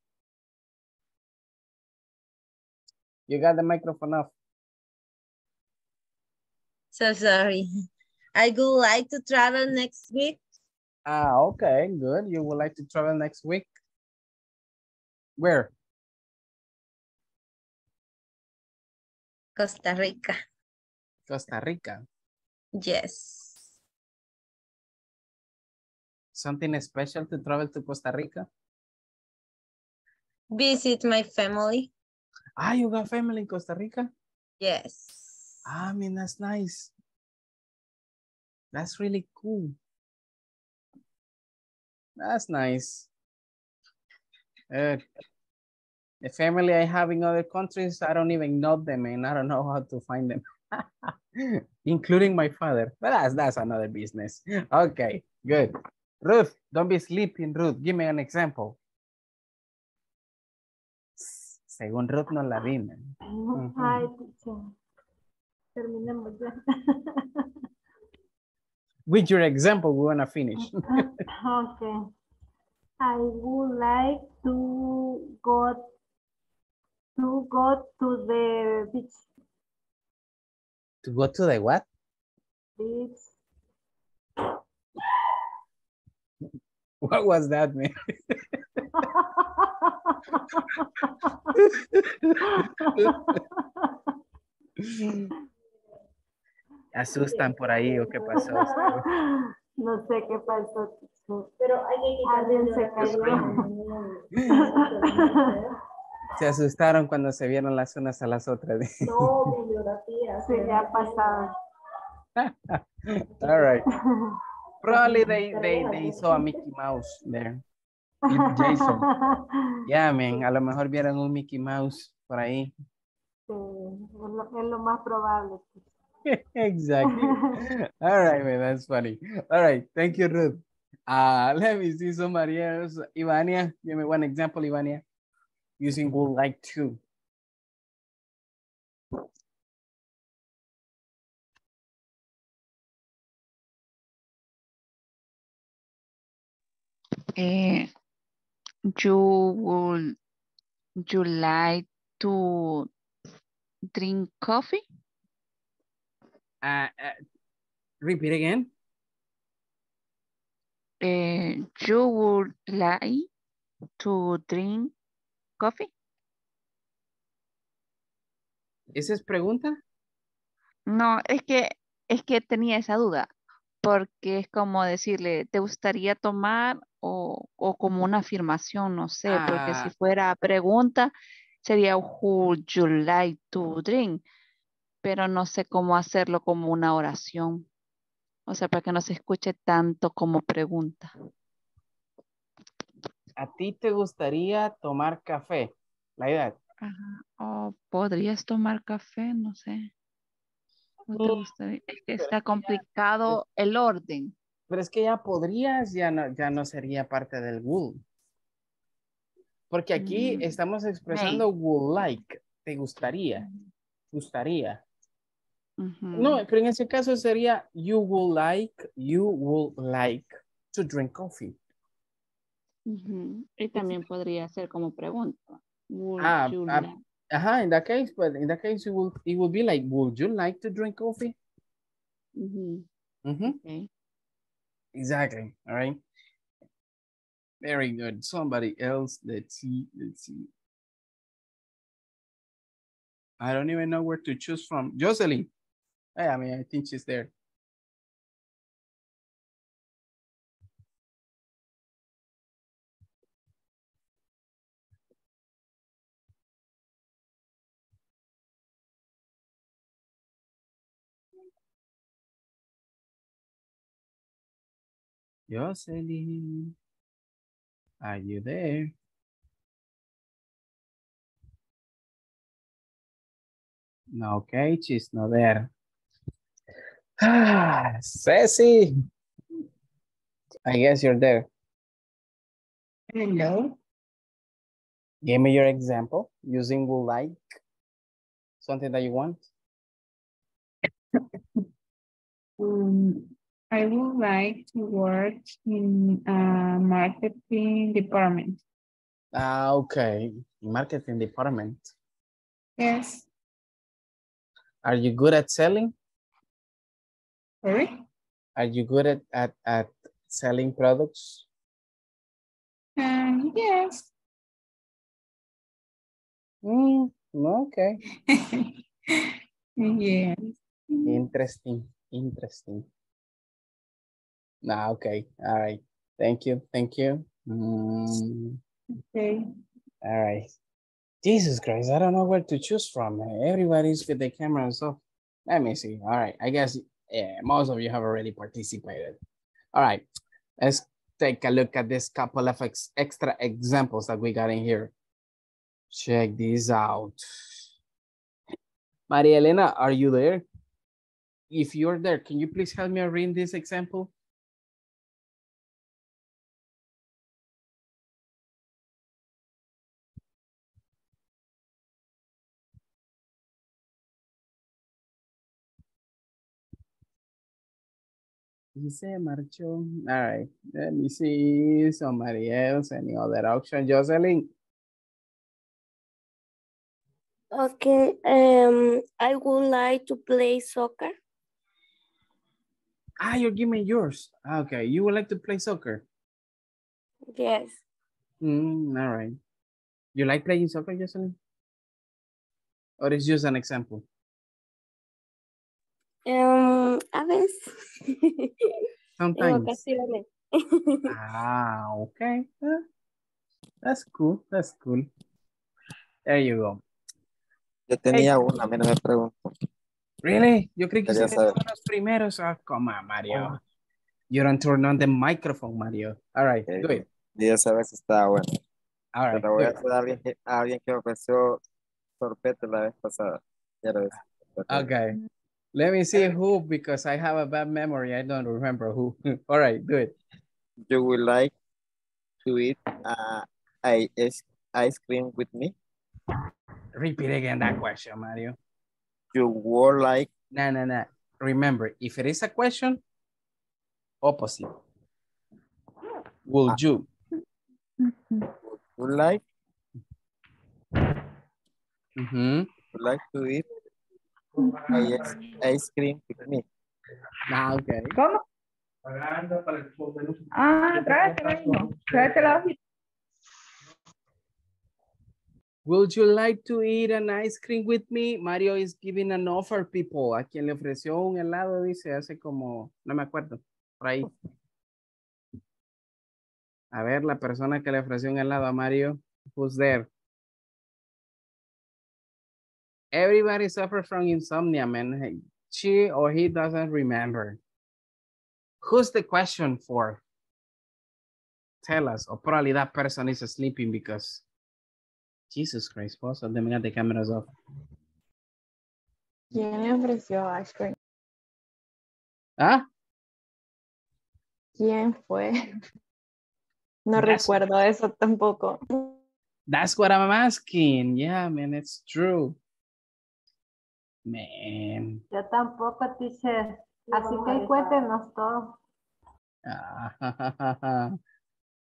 You got the microphone off. So sorry. I would like to travel next week. Ah, okay, good. You would like to travel next week? Where? Costa Rica. Costa Rica. Yes. Something special to travel to Costa Rica? Visit my family. Ah, you got family in Costa Rica? Yes. Ah, I mean, that's nice. That's really cool. That's nice. The family I have in other countries, I don't even know them and I don't know how to find them. (laughs) Including my father. But that's that's another business. Okay, good. Ruth, don't be sleeping, Ruth. Give me an example. Según Ruth no la vi, man. Ujú. Ay, teacher. Terminemos ya. (laughs) With your example, we want to finish. (laughs) okay. I would like to go to go to the beach. to go to the what? please. What was that, man? Asustan por ahí o qué pasó. No sé qué pasó. Pero alguien se cayó. Se asustaron cuando se vieron las unas a las otras. No, bibliografía. Sí, ya ha pasado. (laughs) All right. (laughs) Probably they, they, they saw a Mickey Mouse there. Jason. (laughs) Yeah, man. A lo mejor vieron un Mickey Mouse por ahí. Sí, es lo, es lo más probable. (laughs) exactly. All right, man. That's funny. All right. Thank you, Ruth. Uh, let me see somebody else. Ivania, give me one example, Ivania. Using would like to. Eh, you would you like to drink coffee? Uh, uh, repeat again. Eh, you would like to drink coffee? ¿Esa es pregunta? No, es que es que tenía esa duda, porque es como decirle, ¿te gustaría tomar? O, o como una afirmación, no sé, porque si Ah. fuera pregunta, sería would you like to drink? Pero no sé cómo hacerlo como una oración. O sea, para que no se escuche tanto como pregunta. ¿A ti te gustaría tomar café? La edad. Ajá. O podrías tomar café, no sé. ¿O te gustaría? Es que está complicado el orden. Pero es que ya podrías, ya no, ya no sería parte del would. Porque aquí Mm, estamos expresando would like. Te gustaría. Gustaría. No, pero en ese caso sería you would like, you would like to drink coffee. Y también podría ser como pregunta. Would Ah, you ah, like? Ajá, in that case, but in that case, it will, it will be like, would you like to drink coffee? Ujú, Mhm, ok. Exactly. All right. Very good. Somebody else. Let's see. Let's see. I don't even know where to choose from. Jocelyn. Hey, I mean, I think she's there. Jocelyn. Are you there? No, okay, she's not there. Ah, Ceci. I guess you're there. Hello. Give me your example using would like. Something that you want. (laughs) Um, I would like to work in a marketing department. Ah, okay. Marketing department. Yes. Are you good at selling? Sorry? Are you good at, at, at selling products? Um, yes. Mm, okay. (laughs) Yes. Interesting. Interesting. Ah, okay. All right. Thank you. Thank you. Mm, Okay. all right. Jesus Christ, I don't know where to choose from. Everybody's with the cameras so. Let me see. All right. I guess yeah, most of you have already participated. All right. Let's take a look at this couple of ex- extra examples that we got in here. Check these out. Maria Elena, are you there? If you're there, can you please help me read this example? Y se marchó. All right. Let me see somebody else. Any other option? Jocelyn. Okay, um, I would like to play soccer. Ah, you're giving me yours. Okay, you would like to play soccer? Yes. Mm, all right. You like playing soccer, Jocelyn? Or is just an example? Um, a veces. (laughs) (laughs) en Sometimes. ocasiones. (laughs) Ah, okay. Uh, That's cool. That's cool. There you go. Yo tenía una, a mí no me pregunto. Really? Yo creí que ustedes fueron los primeros. Ah, come on, Mario. You don't turn on the microphone, Mario. All right, Ok. good. Y esa vez estaba bueno. All right, Pero voy a hacer a alguien que, a alguien que ofreció sorbete la vez pasada. Ya lo ves. Okay. Let me see who, because I have a bad memory. I don't remember who. (laughs) All right, do it. You would like to eat uh, ice, ice cream with me? Repeat again that question, Mario. You would like, No, no, no. Remember, if it is a question, opposite. Would you? would like, Mhm. would like to eat ice, cream with me? Ah, okay. ¿Cómo? Ah, tráetelo ahí, no. Tráete la hojita. Would you like to eat an ice cream with me? Mario is giving an offer, people. A quien le ofreció un helado, dice, hace como, no me acuerdo, por ahí. A ver, la persona que le ofreció un helado a Mario, who's there? Everybody suffers from insomnia, man. She or he doesn't remember. Who's the question for? Tell us. Or probably that person is sleeping because Jesus Christ, both of them got the cameras off. ¿Quién le ofreció ice cream? ¿Ah? ¿Quién fue? No That's- recuerdo eso tampoco. That's what I'm asking. Yeah, man, it's true. Man. Yo tampoco, teacher. Así que cuéntenos todo. Ah, (laughs)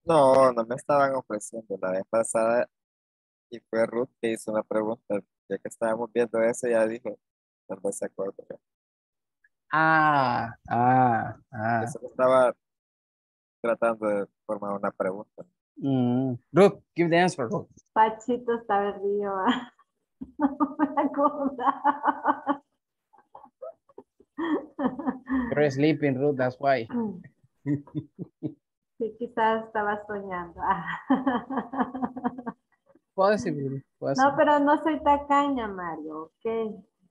No, no me estaban ofreciendo la vez pasada y fue Ruth que hizo una pregunta. Ya que estábamos viendo eso, ya dijo, tal vez se acuerda. ah, ah, ah. Eso estaba tratando de formar una pregunta. Mm. Ruth, give the answer, Ruth. Pachito está perdido. No me acordaba. You're sleeping, Ruth, that's why. (laughs) Sí, quizás estaba soñando. (laughs) Possible, No, possible. pero no soy tacaña, Mario, ok.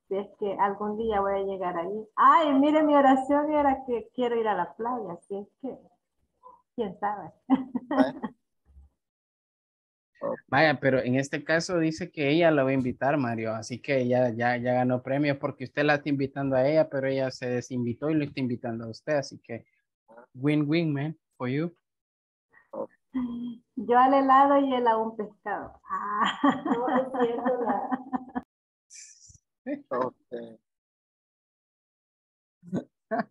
Si es que algún día voy a llegar ahí. Ay, mire, mi oración era que quiero ir a la playa, así es que, quién sabe. Vaya, pero en este caso dice que ella la va a invitar, Mario, así que ella ya, ya ganó premio porque usted la está invitando a ella, pero ella se desinvitó y lo está invitando a usted, así que win-win, man, for you. Yo al helado y él a un pescado. Ah. Ok. (laughs)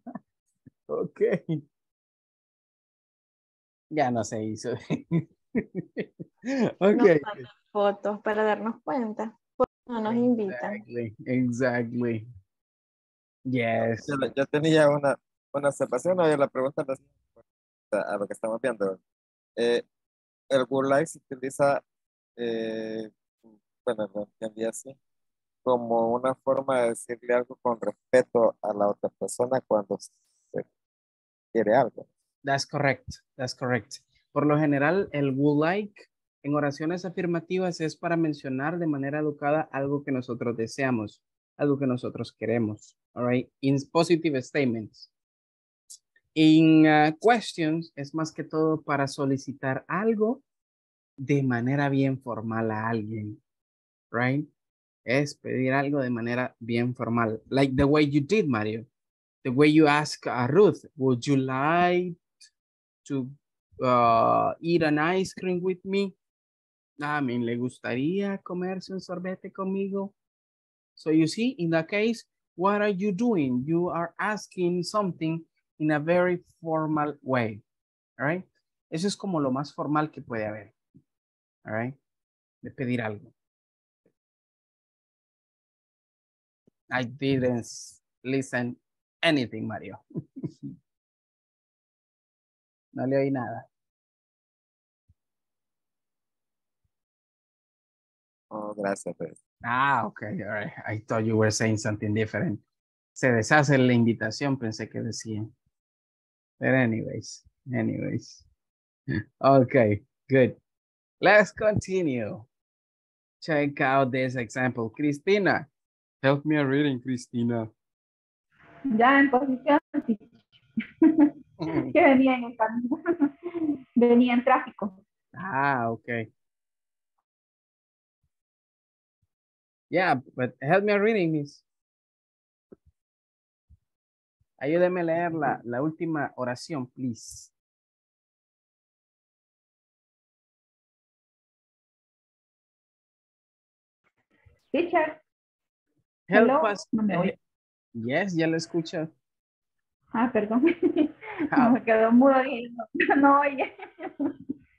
Ok. Ya no se hizo. (laughs) (laughs) Nos ok. mandan fotos para darnos cuenta. ¿Por qué no nos invitan? Exactly, exactly. Yes. Yo, yo tenía una, una observación, oye, la pregunta a lo que estamos viendo. Eh, el like se utiliza, eh, bueno, lo entendí así, como una forma de decirle algo con respeto a la otra persona cuando se quiere algo. That's correct. That's correct. Por lo general, el would like en oraciones afirmativas es para mencionar de manera educada algo que nosotros deseamos, algo que nosotros queremos. All right. In positive statements. In uh, questions es más que todo para solicitar algo de manera bien formal a alguien. Right? Es pedir algo de manera bien formal. Like the way you did, Mario. The way you ask a Ruth, would you like to uh, eat an ice cream with me? I mean, ¿le gustaría comerse un sorbete conmigo? So you see, in that case, what are you doing? You are asking something in a very formal way. All right? Eso es como lo más formal que puede haber. All right? De pedir algo. I didn't listen anything, Mario. (laughs) no le oí nada. Oh, gracias. pues. Ah, okay, all right. I thought you were saying something different. Se deshace la invitación, pensé que decían. But anyways, anyways. Okay, good. Let's continue. Check out this example. Cristina, help me reading, Cristina. Ya en posición, sí. (laughs) que venía en el camino. (laughs) venía en tráfico. Ah, okay. Yeah, but help me reading, miss. Ayúdeme a leer la, la última oración, please. Teacher, Help Hello, us. no me oye. Yes, ya lo escucho. ah, perdón. (laughs) Me quedó mudo y no, no oye.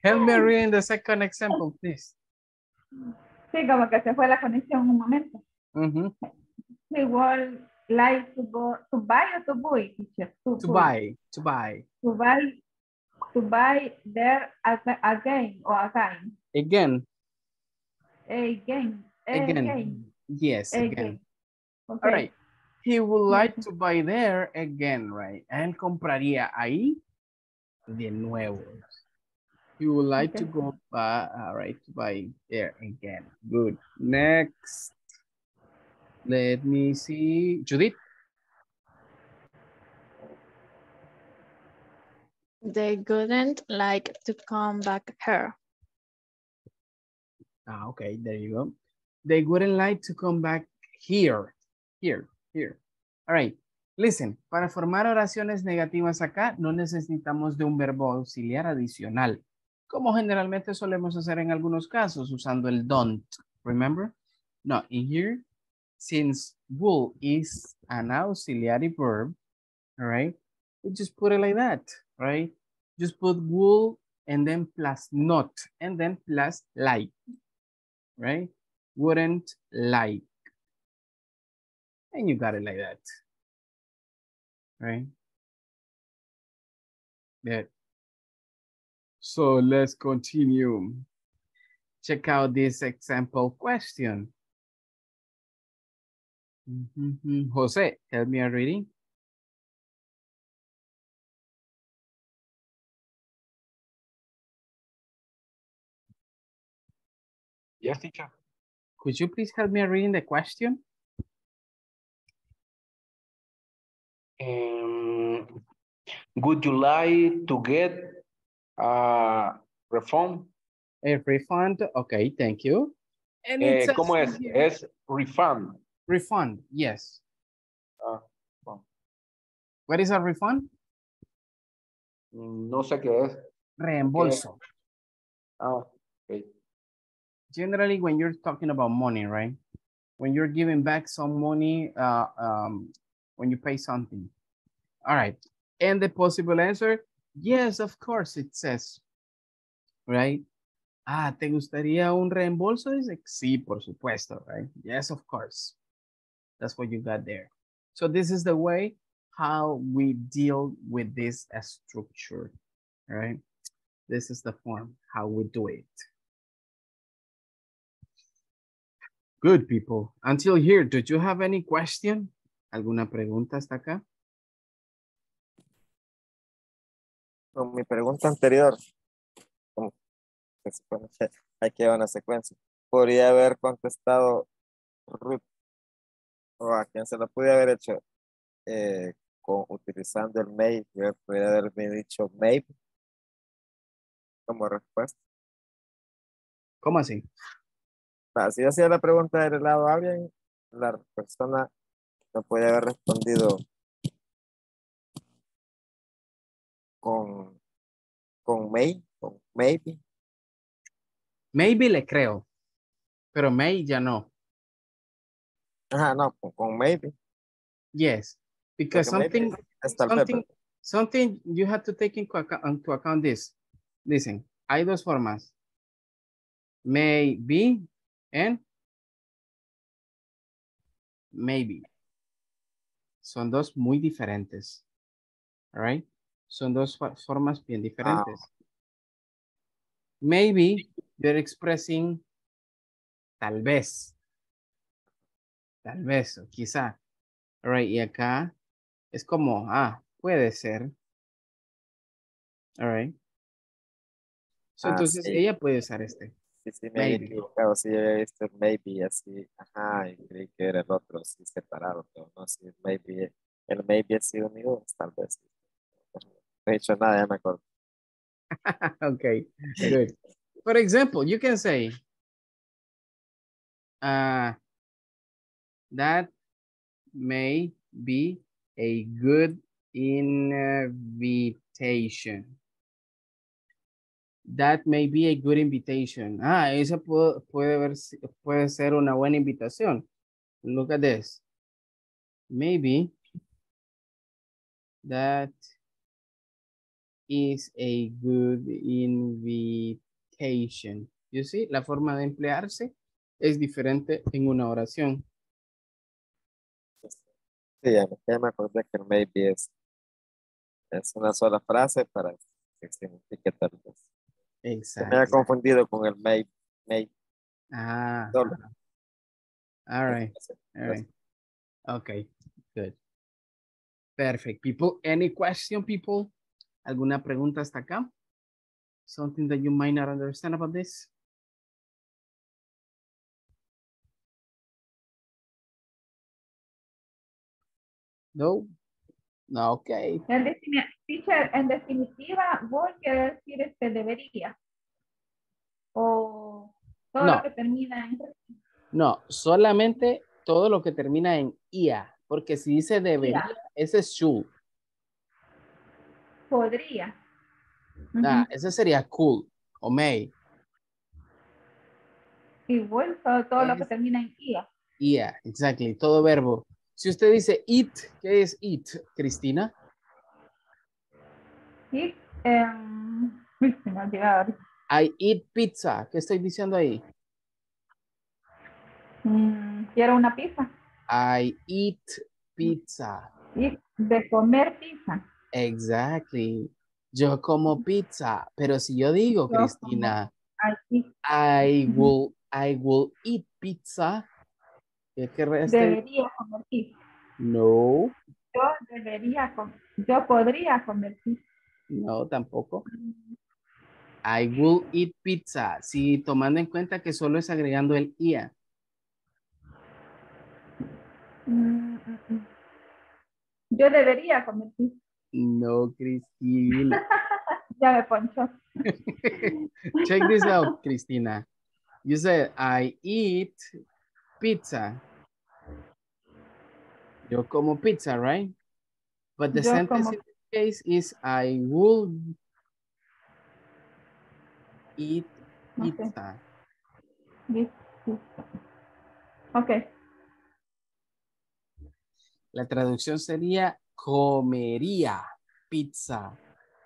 Help me reading the second example, please. Sí, como que se fue la conexión un momento. Mhm. We would like to go to buy or to buy, teacher. To buy, to buy. To buy, to buy there ag- again or again. Again, Again. again. Yes, Again. again. Okay. All right. He would like to buy there again, right? Él compraría ahí de nuevo. He would like to go buy, all right, buy there again. Good. Next. Let me see. Judith. They wouldn't like to come back here. Ah, okay, there you go. They wouldn't like to come back here. Here, here. All right. Listen, para formar oraciones negativas acá, no necesitamos de un verbo auxiliar adicional, como generalmente solemos hacer en algunos casos usando el don't. Remember? No, in here, since will is an auxiliary verb, all right, we just put it like that, right? Just put will and then plus not, and then plus like, right? Wouldn't like. And you got it like that. Right? Good. So let's continue. Check out this example question. Mhm. Jose, help me reading. Yes, teacher. Could you please help me reading the question? Um, would you like to get a refund? A refund. Okay, thank you. And Eh, it says ¿Cómo es? here- Es refund. Refund, yes. Ah, bueno. What is a refund? No sé qué es. Reembolso. Ah, ok. Generally, when you're talking about money, right? When you're giving back some money, uh, um, when you pay something. All right. And the possible answer, yes, of course, it says, right? Ah, ¿te gustaría un reembolso? Dice, sí, por supuesto, right? Yes, of course. That's what you got there. So this is the way how we deal with this structure, right? This is the form, how we do it. Good people. Until here, did you have any question? ¿Alguna pregunta hasta acá? Con mi pregunta anterior, que llevar una secuencia, podría haber contestado Ruth, o a quien se lo pude haber hecho eh, con, utilizando el maybe, yo podría haberme dicho maybe como respuesta. ¿Cómo así? Ah, Si yo hacía la pregunta del lado a alguien, la persona no puede haber respondido con, con may, con maybe. Maybe le creo, pero may ya no. Ajá, no, con, con maybe. Yes, because Porque maybe something, something, something you have to take into account, into account this. Listen, hay dos formas. May be and maybe. Son dos muy diferentes. All right? Son dos fo- formas bien diferentes. Maybe you're expressing tal vez. Tal vez, o quizá. All right, y acá es como, ah, puede ser. All right. So, Ah, entonces sí. ella puede usar este. Sí, sí, me Maybe. equivocado. Sí, había visto maybe así. Ajá, y creí que era el otro, sí, separado. Pero no, sí, maybe. El maybe ha sido unido, tal vez. He hecho nada, ya me acuerdo. (laughs) okay, good. For example, you can say, uh, that may be a good invitation. That may be a good invitation. Ah, esa puede, puede, ver, puede ser una buena invitación. Look at this. Maybe that is a good invitation. You see, la forma de emplearse es diferente en una oración. Sí, ya, me- acordé que el maybe es, es una sola frase para que signifique tal vez. Se me ha Exacto. confundido con el may, may. Ah, Solo. all right, all right. Okay, good. Perfect, people. Any question, people? ¿Alguna pregunta hasta acá? Something that you might not understand about this? No? No, okay. En, defini- teacher, en definitiva, voy quiere decir este debería. O todo No. lo que termina en No, solamente todo lo que termina en ia, porque si dice debería, ese es should. Podría. Ah, ese sería cool o may. Igual todo, todo lo que termina en ia. Yeah, exactly, todo verbo. Si usted dice eat, ¿qué es eat, Cristina? (laughs) Ha olvidado. I eat pizza. ¿Qué estoy diciendo ahí? Mm, quiero una pizza. I eat pizza. Y de comer pizza. Exactly. Yo como pizza, pero si yo digo, Yo Cristina, I will, I will eat pizza, ¿qué querrá este? debería comer pizza. No, Yo debería comer. Yo podría comer pizza. no, tampoco. I will eat pizza. Sí, tomando en cuenta que solo es agregando el ia. Mm, mm, mm. Yo debería comer pizza. No, Cristina. (laughs) Ya me poncho. (laughs) Check this out, Cristina. You said, I eat pizza. Yo como pizza, right? But the Yo sentence como- in this case is, I will eat Okay. pizza. Pizza. Ok. La traducción sería, comería pizza.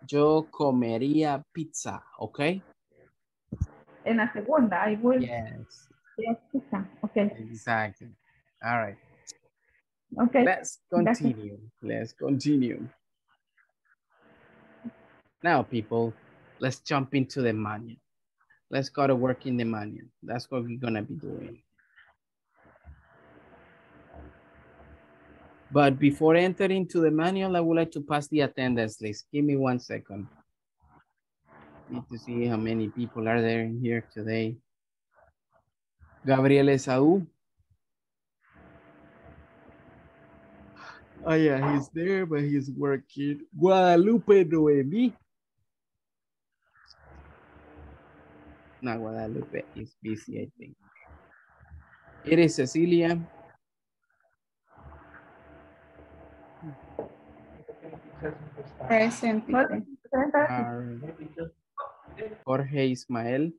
Yo comería pizza, ¿ok? En la segunda, I will Yes, eat pizza. Ok. exactly. All right. Ok. Let's continue. Let's continue. Now, people, let's jump into the manual. Let's go to work in the manual. That's what we're gonna be doing. But before entering to the manual, I would like to pass the attendance list. Give me one second. Need to see how many people are there in here today. Gabriel Esaú. Oh yeah, he's there, but he's working. Guadalupe Noemi. No, Guadalupe is busy, I think. It is Cecilia. Present. Are ah, Jorge Ismael.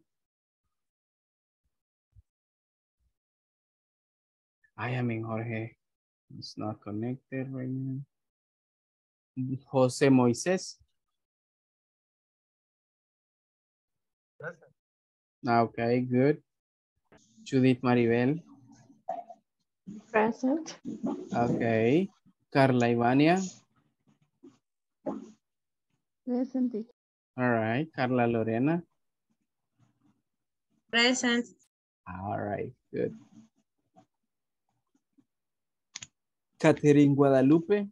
I am in Jorge. It's not connected right now. Jose Moises. Ah, okay, good. Judith Maribel. Present. Okay. Carla Ivania. Present teacher. All right. Carla Lorena. Present. All right, good. Catherine Guadalupe.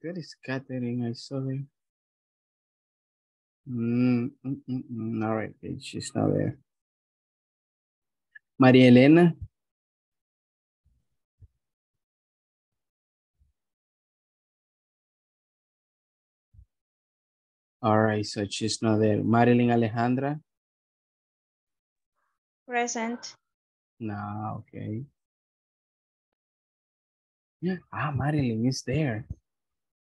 Where is Catherine? I saw her. Mm, mm, mm, mm. All right, she's not there. María Elena. All right, so she's not there. Marilyn Alejandra. Present. No, okay. Yeah. Ah, Marilyn is there.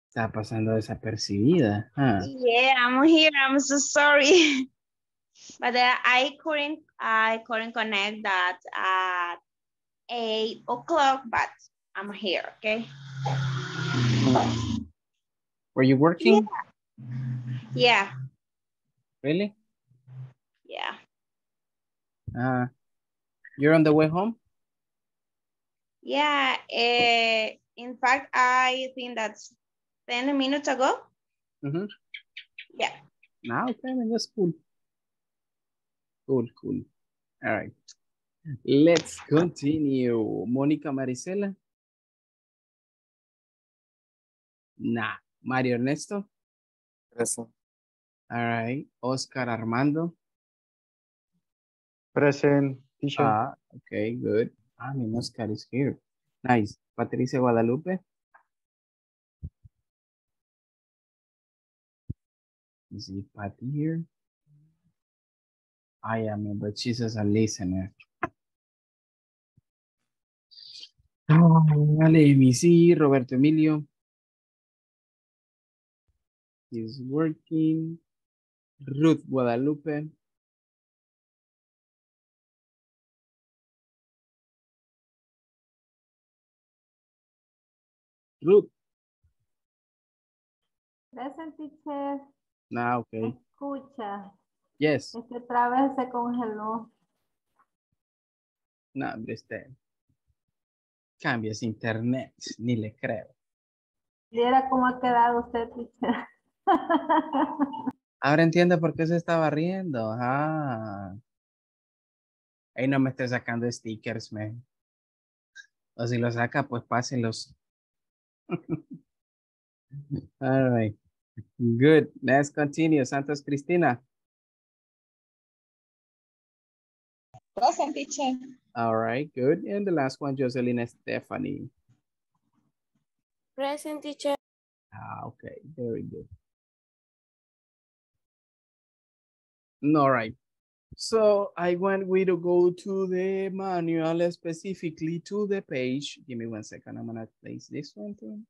Está pasando desapercibida. Huh? Yeah, I'm here. I'm so sorry. (laughs) but uh, I couldn't I couldn't connect that at eight o'clock, but I'm here, okay? Were you working? Yeah, Really? yeah. Uh, you're on the way home? Yeah, eh, in fact, I think that's 10 minutes ago. Mm-hmm. Yeah. Now, okay, that's cool. Cool, cool. All right. Let's continue. Mónica Marisela. Nah. Mario Ernesto. Present. All right. Oscar Armando. Present, teacher. Ah, okay, good. I mean, Oscar is here. Nice. Patricia Guadalupe. Is it Patty here? I am, but she's as a listener. Ah, Vale, sí, Roberto Emilio. He's working. Ruth Guadalupe. Ruth. Present teacher. Ah, okay. Escucha. Yes. Es que otra vez se congeló. No, hombre, este. Cambias internet, ni le creo. Viera cómo ha quedado usted, teacher. (laughs) Ahora entiendo por qué se estaba riendo. Ah. Ahí no me esté sacando stickers, man. O si lo saca, pues pásenlos. (laughs) All right. Good. Let's continue. Santos Cristina. Present teacher. All right. Good. And the last one, Jocelyn Stephanie. Present teacher. Ah, okay. Very good. All right. So I want we to go to the manual, specifically to the page. Give me one second. I'm gonna place this one too.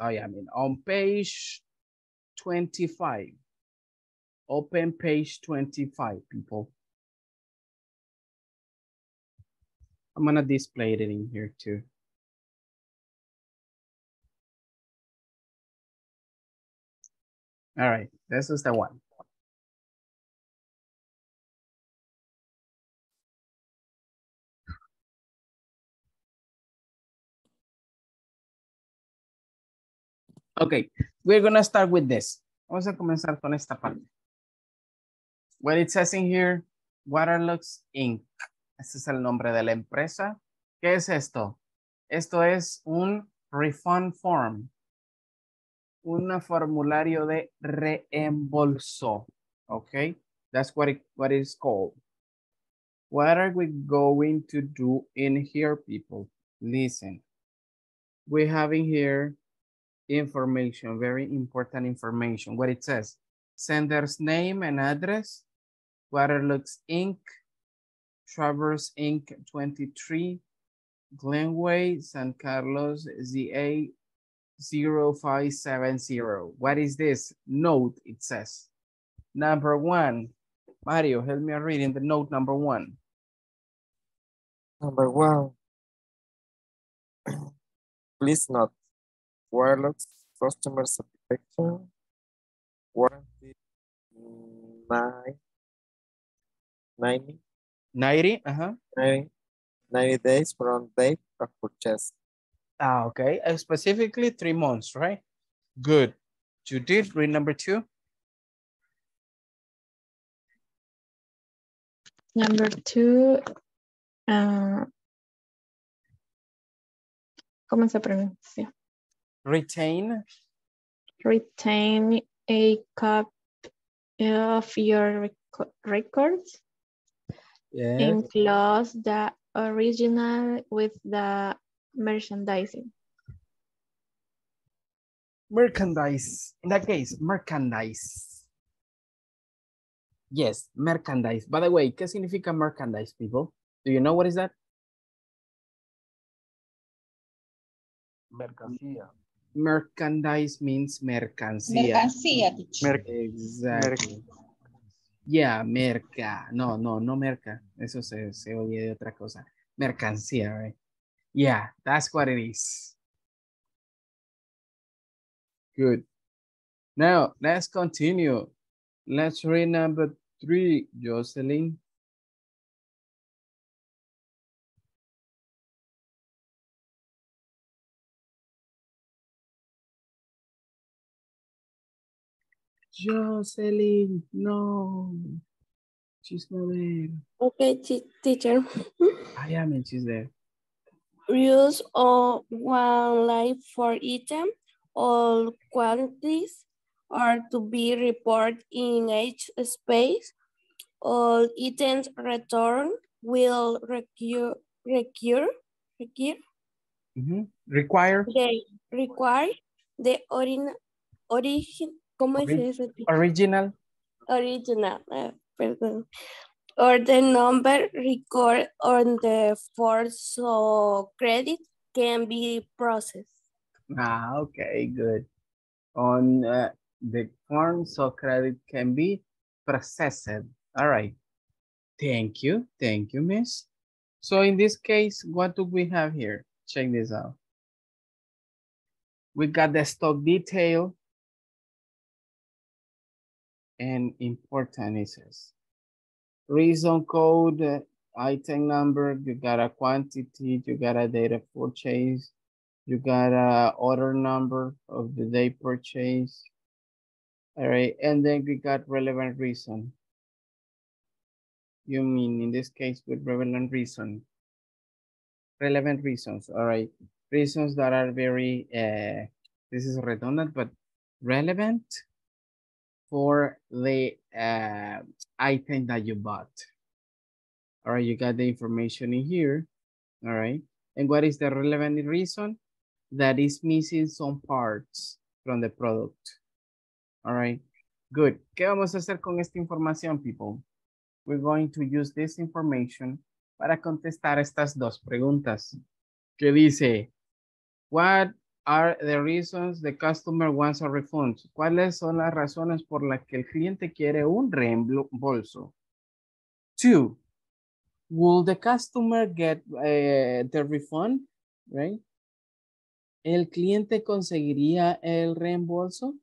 Oh I mean on page 25. Open page 25, people. I'm gonna display it in here too. All right, this is the one. Okay, we're gonna start with this. Vamos a comenzar con esta parte. What it says in here, Waterlux Inc. Este es el nombre de la empresa. ¿Qué es esto? Esto es un refund form. Un formulario de reembolso. Okay, that's what it, what it's called. What are we going to do in here, people? Listen. We have in here information, very important information. What it says, sender's name and address, Waterlooks Inc., Travers Inc. 23, Glenway, San Carlos, ZA 0570. What is this? Note, it says. Number one, Mario, help me reading the note number one. Number one, (clears throat) Please note, wireless customer satisfaction warranty nine, 90, 90, uh-huh. 90, 90 days from date of purchase. Ah, okay. Uh, specifically three months, right? Good. You did read number two? Number two, uh, ¿cómo se pronuncia? Retain. Retain a copy of your reco- records. Yes. Enclose the original with the merchandising. Merchandise. In that case, merchandise. Yes, merchandise. By the way, ¿qué significa merchandise, people? Do you know what is that? Mercancía. Merchandise means mercancía. Mercancía, teacher. Exactly. Yeah, merca. No, no, no merca. Eso se, se oye de otra cosa. Mercancía, right? Yeah, that's what it is. Good. Now, let's continue. Let's read number three, Jocelyn. Jocelyn, no. She's not there. Okay, te- teacher. (laughs) I am and she's there. Use of one life for item. All quantities are to be reported in each space. All items returned will require, require, require Mhm. Require They require the origin, origin, ¿cómo Ori- es eso? original. Original, eh, perdón. Or the number record on the force so credit can be processed. Ah, okay, good. On uh, the form, so credit can be processed. All right. Thank you. Thank you, miss. So in this case, what do we have here? Check this out. We got the stock detail. And important it says. Reason code, item number, you got a quantity, you got a date of purchase, you got a order number of the day purchase. All right, and then we got relevant reason. You mean in this case with relevant reason? Relevant reasons, all right. Reasons that are very, uh, this is redundant, but relevant for the uh, item that you bought. All right, you got the information in here. All right. And what is the relevant reason? That is missing some parts from the product. All right, good. ¿Qué vamos a hacer con esta información, people? We're going to use this information para contestar estas dos preguntas. Que dice, what are the reasons the customer wants a refund? ¿Cuáles son las razones por las que el cliente quiere un reembolso? Two, will the customer get eh, the refund? Right? ¿El cliente conseguiría el reembolso?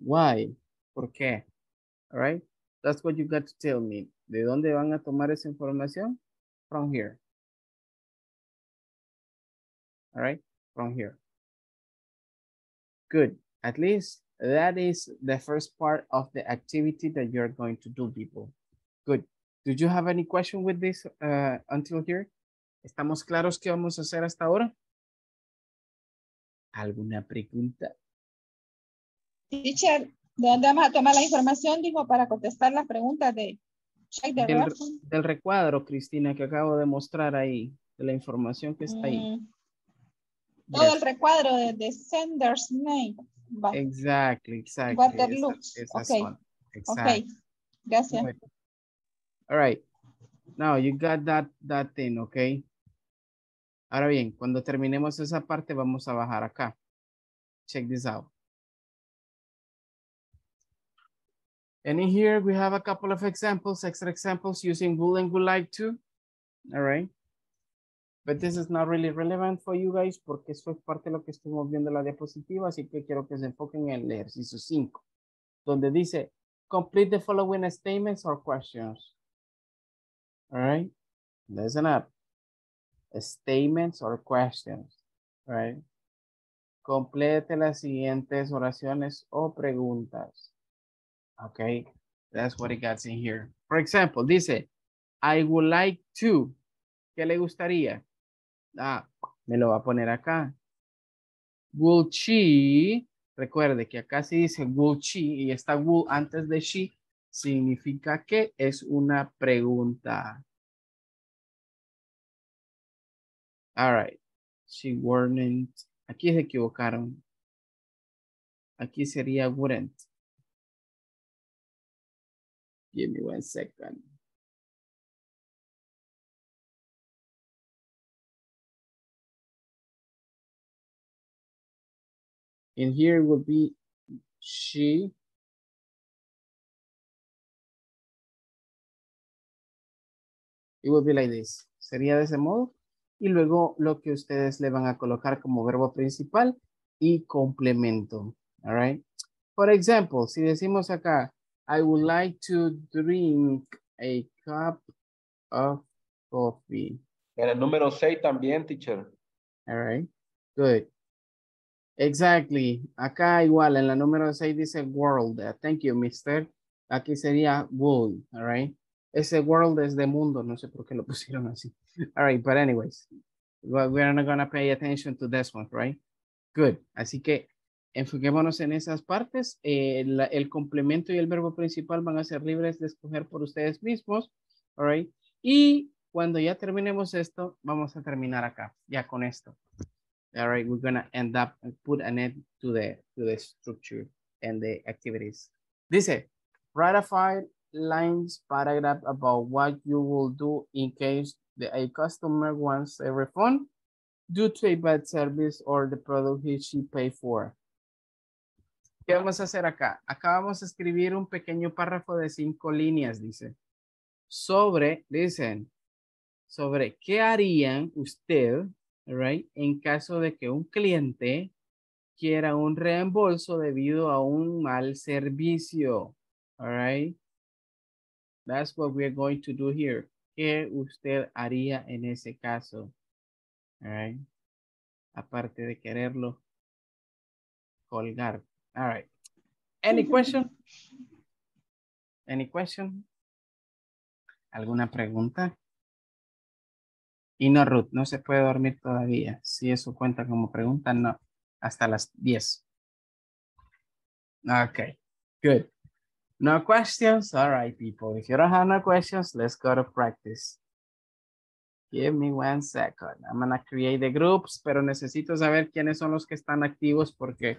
Why? ¿Por qué? All right? That's what you got to tell me. ¿De dónde van a tomar esa información? From here. All right? From here. Good. At least that is the first part of the activity that you're going to do, people. Good. Did you have any question with this uh, until here? ¿Estamos claros qué vamos a hacer hasta ahora? ¿Alguna pregunta? Teacher, ¿de dónde vamos a tomar la información? Dijo, para contestar las preguntas de check the del recuadro, Cristina, que acabo de mostrar ahí, de la información que está ahí. Mm, Todo Yes. el recuadro de, de sender's name. Va. Exactly, exactly. Waterloo. Esa, esa Ok. zona. Ok, Exacto. gracias. All right. Now you got that, that thing, okay? Ahora bien, cuando terminemos esa parte, vamos a bajar acá. Check this out. And in here, we have a couple of examples, extra examples using would and would like to. All right. But this is not really relevant for you guys porque eso es parte de lo que estuvimos viendo en la diapositiva, así que quiero que se enfoquen en el ejercicio 5, donde dice, complete the following statements or questions. All right, listen up. Statements or questions, all right? Complete las siguientes oraciones o preguntas. Okay, that's what it got in here. For example, dice, I would like to. ¿Qué le gustaría? Ah, me lo va a poner acá. Will she, recuerde que acá sí dice will she y está will antes de she, significa que es una pregunta. All right. She wouldn't. Aquí se equivocaron. Aquí sería wouldn't. Give me one second. In here will be she. It will be like this. Sería de ese modo. Y luego lo que ustedes le van a colocar como verbo principal y complemento. All right. For example, si decimos acá, I would like to drink a cup of coffee. En el número 6 también, teacher. All right. Good. Exactly. Acá igual, en la número 6 dice world. Uh, thank you, mister. Aquí sería world, all right? Ese world es de mundo, no sé por qué lo (laughs) pusieron así. All right, but anyways, we're not going to pay attention to this one, right? Good. Así que enfoquémonos en esas partes. Eh, el complemento y el verbo principal van a ser libres de escoger por ustedes mismos, all right? Y cuando ya terminemos esto, vamos a terminar acá, ya con esto. All right, we're gonna end up and put an end to the to the structure and the activities. Dice, ratified lines paragraph about what you will do in case the a customer wants a refund due to a bad service or the product he she paid for. ¿Qué vamos a hacer acá? Acá vamos a escribir un pequeño párrafo de cinco líneas, dice. Sobre, dicen, sobre qué harían usted, right, en caso de que un cliente quiera un reembolso debido a un mal servicio. All right. That's what we're going to do here. ¿Qué usted haría en ese caso? All right. Aparte de quererlo colgar. All right. Any question? Any question? ¿Alguna pregunta? Y no, Ruth, no se puede dormir todavía. Si eso cuenta como pregunta, no. Hasta las 10. Okay, good. No questions? All right, people. If you don't have no questions, let's go to practice. Give me one second. I'm gonna create the groups, pero necesito saber quiénes son los que están activos porque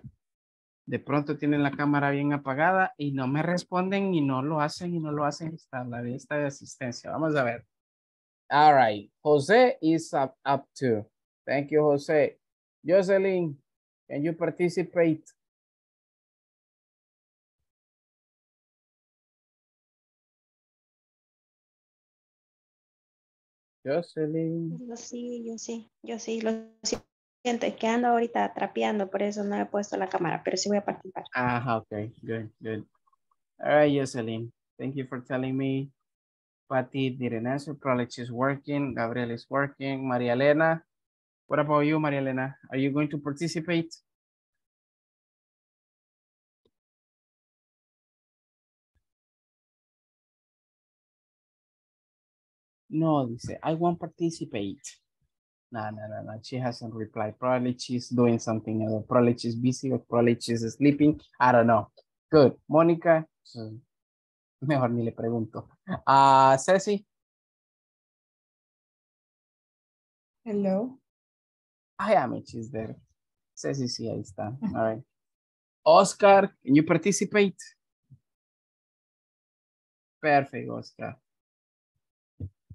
de pronto tienen la cámara bien apagada y no me responden y no lo hacen y no lo hacen. Está la lista de asistencia. Vamos a ver. All right. Jose is up, up too. Thank you, Jose. Jocelyn, can you participate? Jocelyn. Yo sí, yo sí, yo sí, lo siento, es que ando ahorita trapeando, por eso no he puesto la cámara, pero sí voy a participar. Ah, okay. Good, good. All right, Jocelyn. Thank you for telling me. Patty didn't answer. Probably she's working. Gabriel is working. Maria Elena. What about you, Maria Elena? Are you going to participate? No, dice, I won't participate. No, no, no, no. She hasn't replied. Probably she's doing something else. Probably she's busy or probably she's sleeping. I don't know. Good. Mónica. (laughs) Mejor ni le pregunto. Ah, Ceci. Hello. I am it. She's there. Ceci, sí, ahí está. All right. Oscar, can you participate? Perfect, Oscar.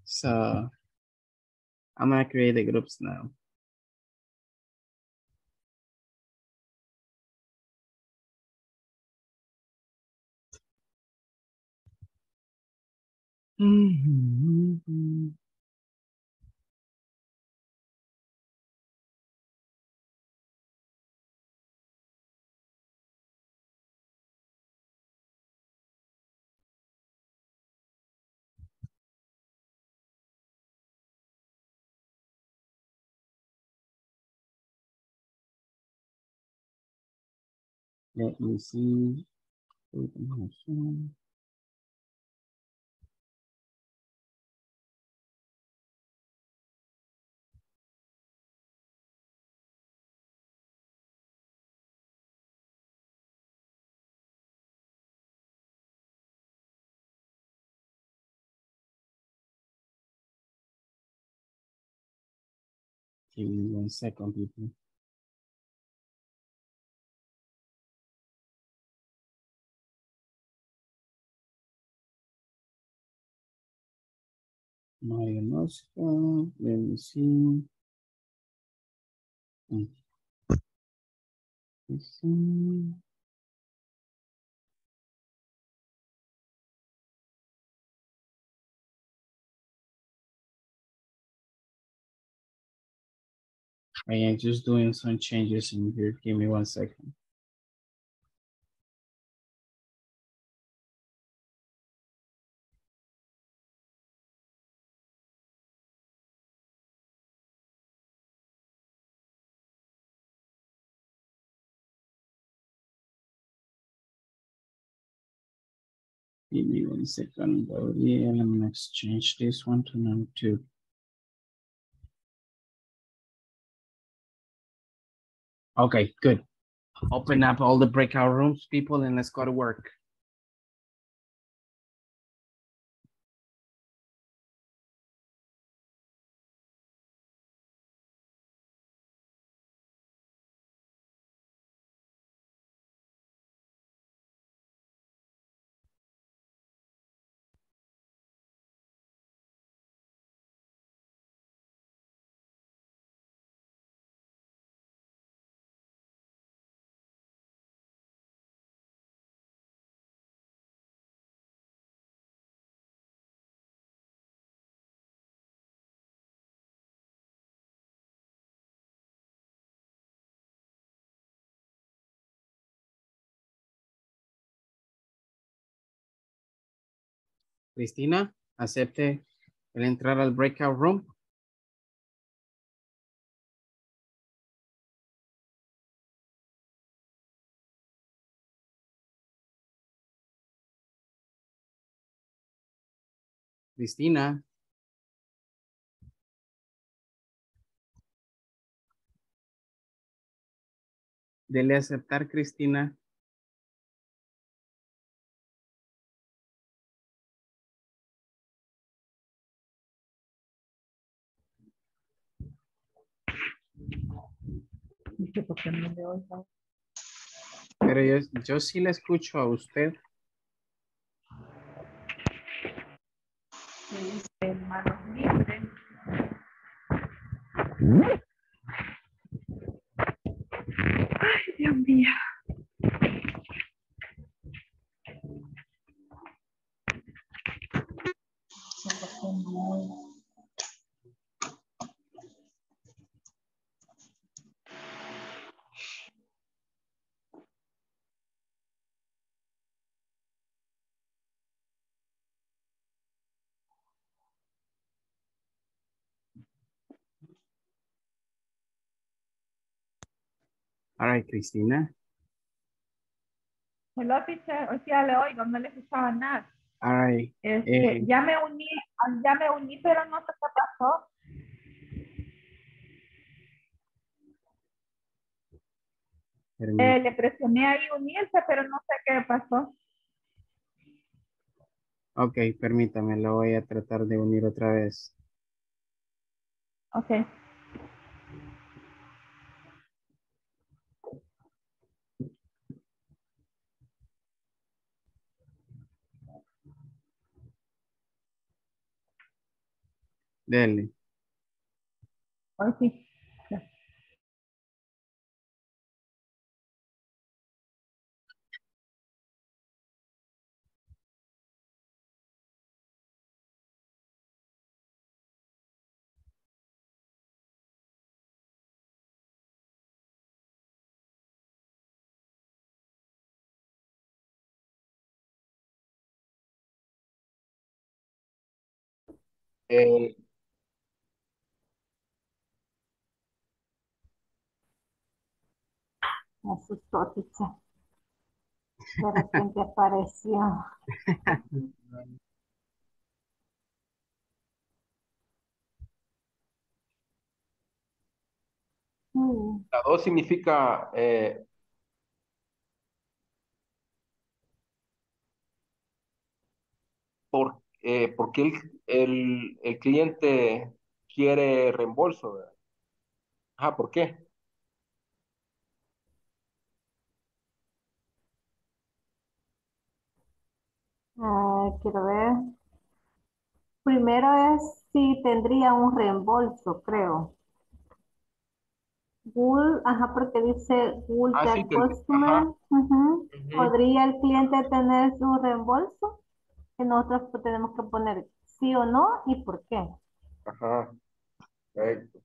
So, I'm gonna create the groups now. Let me see. Open my phone. Give me one second, people. Mario Mosca, let me see. Mm. Let's see. Oh, I am just doing some changes in here. Give me one second. Give me one second. Oh, yeah, I'm gonna exchange this one to number two. Okay, good. Open up all the breakout rooms, people, and let's go to work. Cristina, acepte el entrar al breakout room. Cristina. Dele aceptar, Cristina. Pero yo, yo sí le escucho a usted. Ay, Dios mío. All right, Cristina. Hello, teacher. O sea, le oigo, no le escuchaba nada. All right. Este, Eh, ya me uní, ya me uní, pero no sé qué pasó. Eh, le presioné ahí unirse, pero no sé qué pasó. Ok, permítame, lo voy a tratar de unir otra vez. Ok. Delhi. Okay. And Asustó, teacher. De repente apareció. Mm, La dos significa eh, por, eh, porque el, el, el cliente quiere reembolso. ¿verdad? Ajá, ¿por qué? Ah, quiero ver. Primero es si tendría un reembolso, creo. Will, ajá, porque dice will Ah, customer. ajá. ujú. Ujú. ¿Podría el cliente tener su reembolso? Que nosotros pues tenemos que poner sí o no y por qué. Ajá. Perfecto.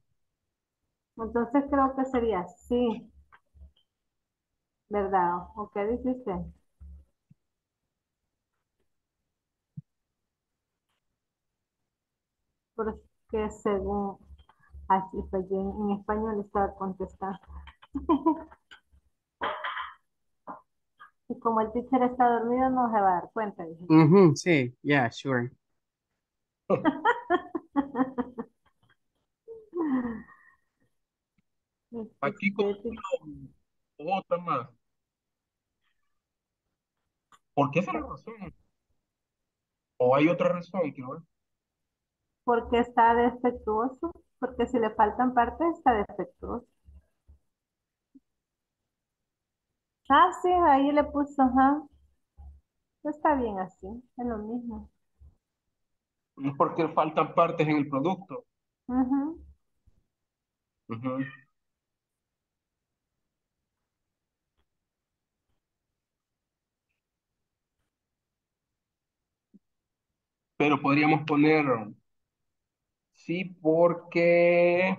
Entonces creo que sería sí. ¿Verdad? ¿O qué dice Porque según así pues yo en, español estaba contestando. (laughs) Y como el teacher está dormido no se va a dar cuenta. dije. Mhm, sí, yeah, sure. (laughs) Aquí como otra más. ¿Por qué esa es la razón? ¿O hay otra razón? Quiero ver. Porque está defectuoso. Porque si le faltan partes está defectuoso. Ah, sí, ahí le puso, ajá. Está bien así, es lo mismo. Es porque faltan partes en el producto. Pero podríamos poner sí porque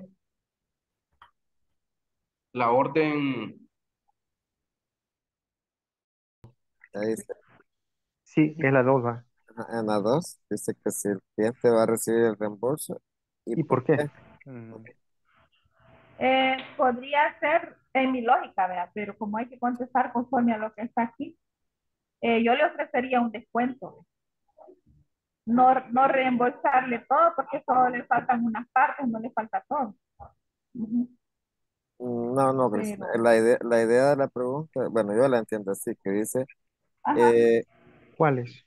la orden Ahí dice, Sí, es la dos, va. ajá, en la 2 dice que si el cliente va a recibir el reembolso y, ¿Y por qué? Mm, Eh, podría ser en mi lógica, ¿verdad? Pero como hay que contestar conforme a lo que está aquí, eh, yo le ofrecería un descuento. No, no reembolsarle todo porque solo le faltan unas partes, no le falta todo. No, no, Pero- la idea, la idea de la pregunta, bueno, yo la entiendo así, que dice, eh, ¿Cuáles?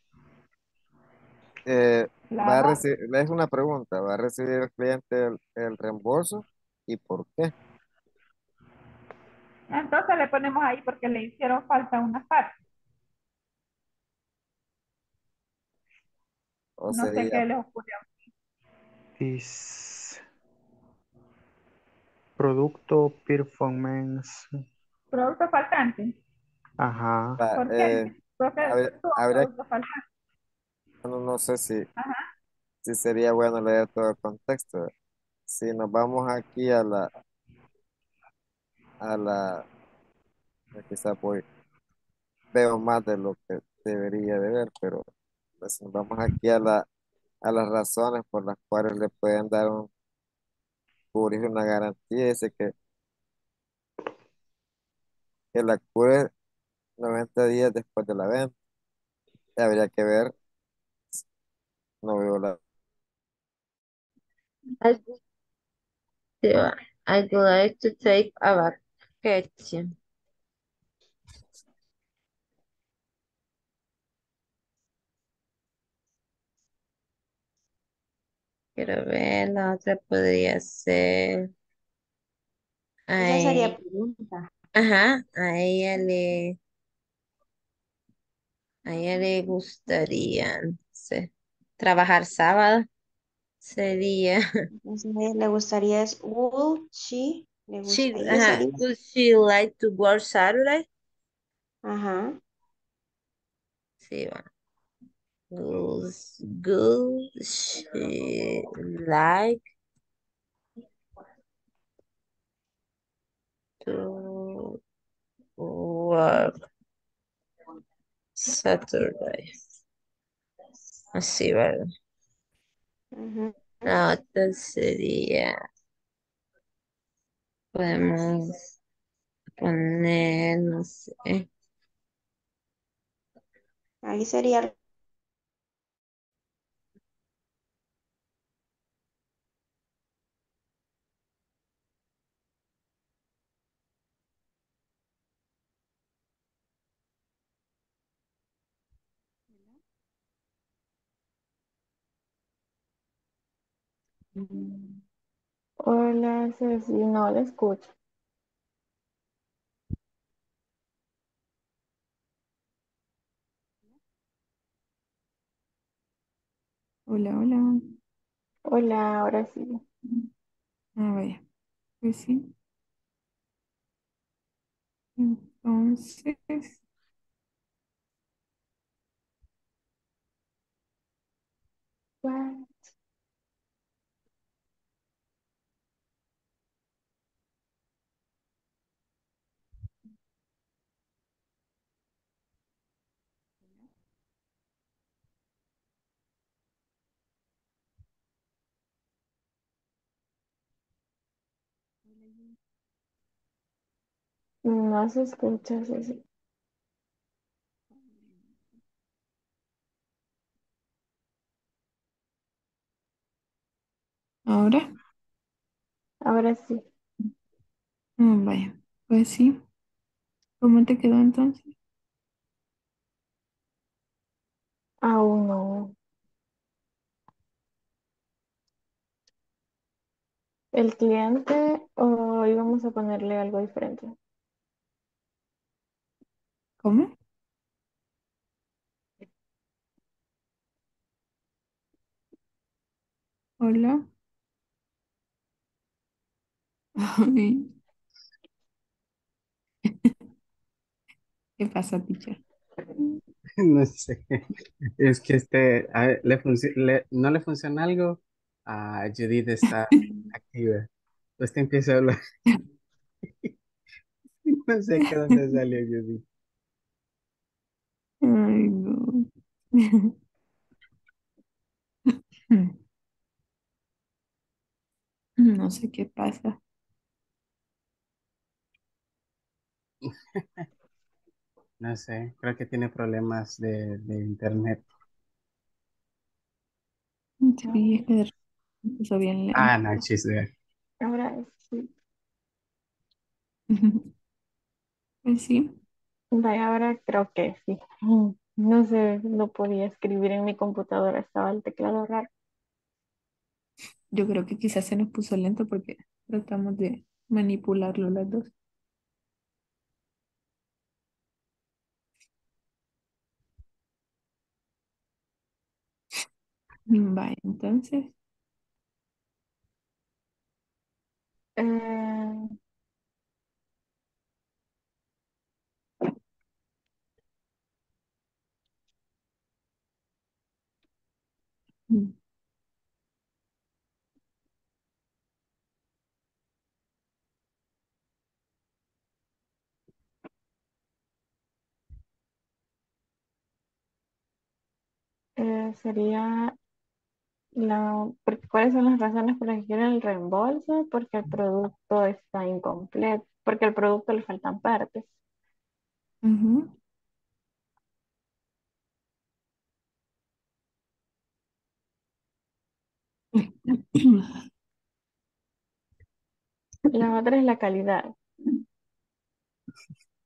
eh, va a recibir, es una pregunta, ¿va a recibir el cliente el, el reembolso y por qué? Entonces le ponemos ahí porque le hicieron falta unas partes. O No sé qué les ocurrió. Is producto performance. Producto faltante. Ajá. va, ¿Por qué? eh, producto faltante. no, no sé si, Ajá. si sería bueno leer todo el contexto. Si nos vamos aquí a la, a la, quizás voy, veo más de lo que debería de ver, pero vamos aquí a la, a las razones por las cuales le pueden dar un, cubrir una garantía, dice que, que la cubre 90 días después de la venta. Habría que ver, no veo la, I would, like to take a vacation. Quiero ver, la otra podría ser. Esa sería Ay, pregunta. ajá, a ella le, a ella le gustaría, no sé, trabajar sábado. Sería, Entonces, a ella le gustaría es would she, le she, ajá, sería. would she like to work Saturday? Ajá. Sí, va. Would, would she like to work Saturday? Así, ¿verdad? Ujú. La otra sería, podemos poner, no sé, Ahí sería Hola, Ceci, no la escucho. Hola, hola. Hola, ahora sí. Ah, vaya. Pues sí. Entonces? No se escucha, Ceci. ahora, Ahora sí. ah, vaya. Pues sí. ¿Cómo te quedó entonces? Aún no. ¿El cliente o íbamos a ponerle algo diferente? ¿Cómo? Hola. Ay, ¿Qué pasa, teacher? (laughs) No sé. Es que este, a ver, le funci- le- no le funciona algo. A Judith está (laughs) activa. Te empieza a hablar. (laughs) No sé qué dónde salió Judith. Ay, no. (laughs) No sé qué pasa. No sé, creo que tiene problemas de, de internet. Sí, es empezó bien lento. Ah, no, she's there. Ahora sí. (laughs) Pues sí. Vaya, ahora creo que sí. No sé, no podía escribir en mi computadora, estaba el teclado raro. Yo creo que quizás se nos puso lento porque tratamos de manipularlo las dos. Vaya, entonces, Eh, eh, sería la, porque- ¿cuáles son las razones por las que quieren el reembolso? Porque el producto está incompleto, porque al producto le faltan partes. ujú. La otra es la calidad.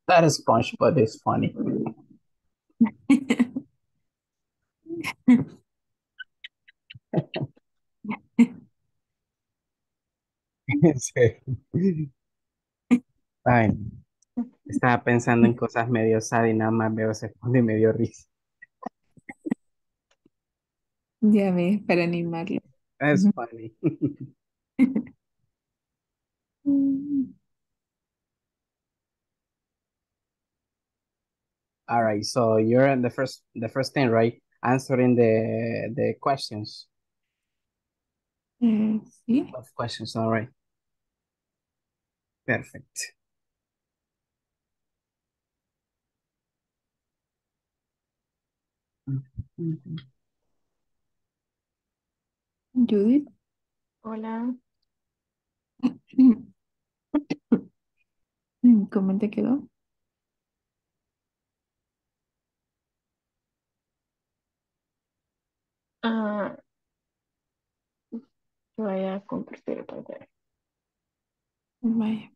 That is SpongeBob is funny. (laughs) Sí. (laughs) Ay, estaba pensando en cosas medio sad y nada más veo se pone medio risa. Ya ves, para animarlo. That's funny. (laughs) All right, so you're in the first the first thing, right? Answering the the questions. Mm-hmm. sí. Of questions, all right. Perfect. Mm-hmm. Judith. Hola. (coughs) Mm, ¿Cómo te quedó? Ah, Ah, voy a compartir pantalla. Vaya.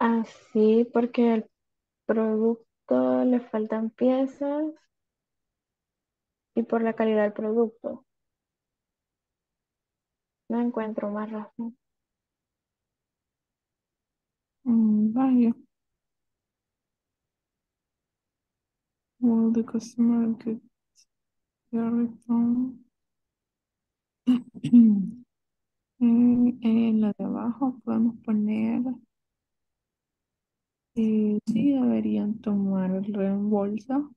Así, porque el producto le faltan piezas y por la calidad del producto. No encuentro más razón. Mm, Vaya. Will the customer get their refund? En, en la de abajo podemos poner, eh, sí, deberían tomar el reembolso.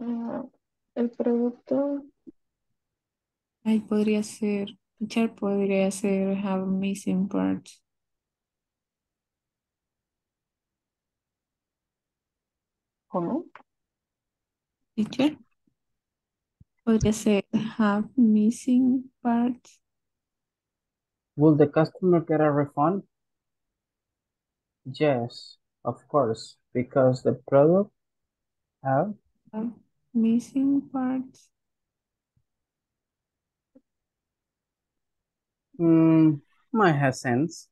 Ah, el producto, Ahí podría ser, teacher podría ser have missing parts. ¿cómo? Teacher podría ser have missing parts. Will the customer get a refund? Yes, of course, because the product have have missing parts. mm, might have sense.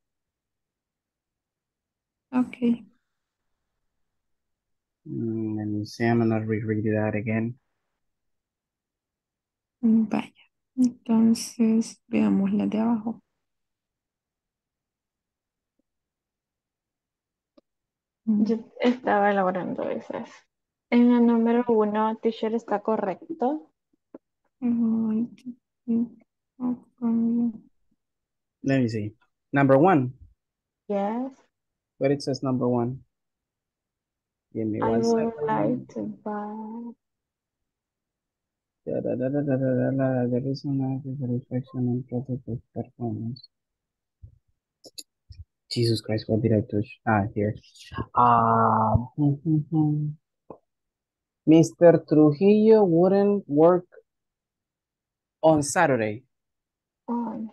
Okay. Mm, let me see, I'm gonna reread that again. Vaya. Entonces, veamos la de abajo. Yo estaba elaborando esas. En el número uno, teacher está correcto. Let me see. Number one, Yes, where it says number one. Give me I one would second. like to buy. Da, da, da, da, da, da, da, da. There is an satisfaction and product of performance. Jesus Christ, what did I touch? Ah, here. Um, Mr. Trujillo wouldn't work on Saturday. on.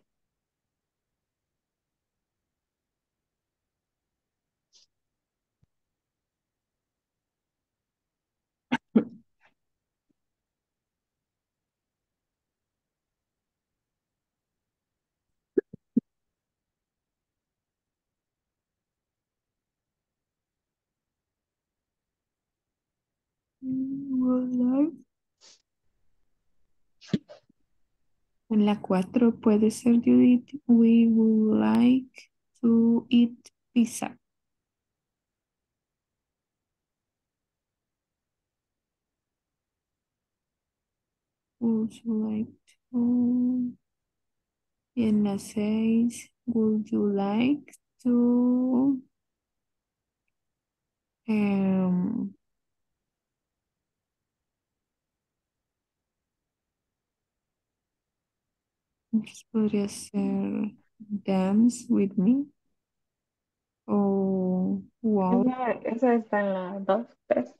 En la 4 puede ser Judith. We would like to eat pizza. Would you like to? Y en la 6, would you like to? em, podría ser dance with me o walk. Esa, esa está en la dos, tres.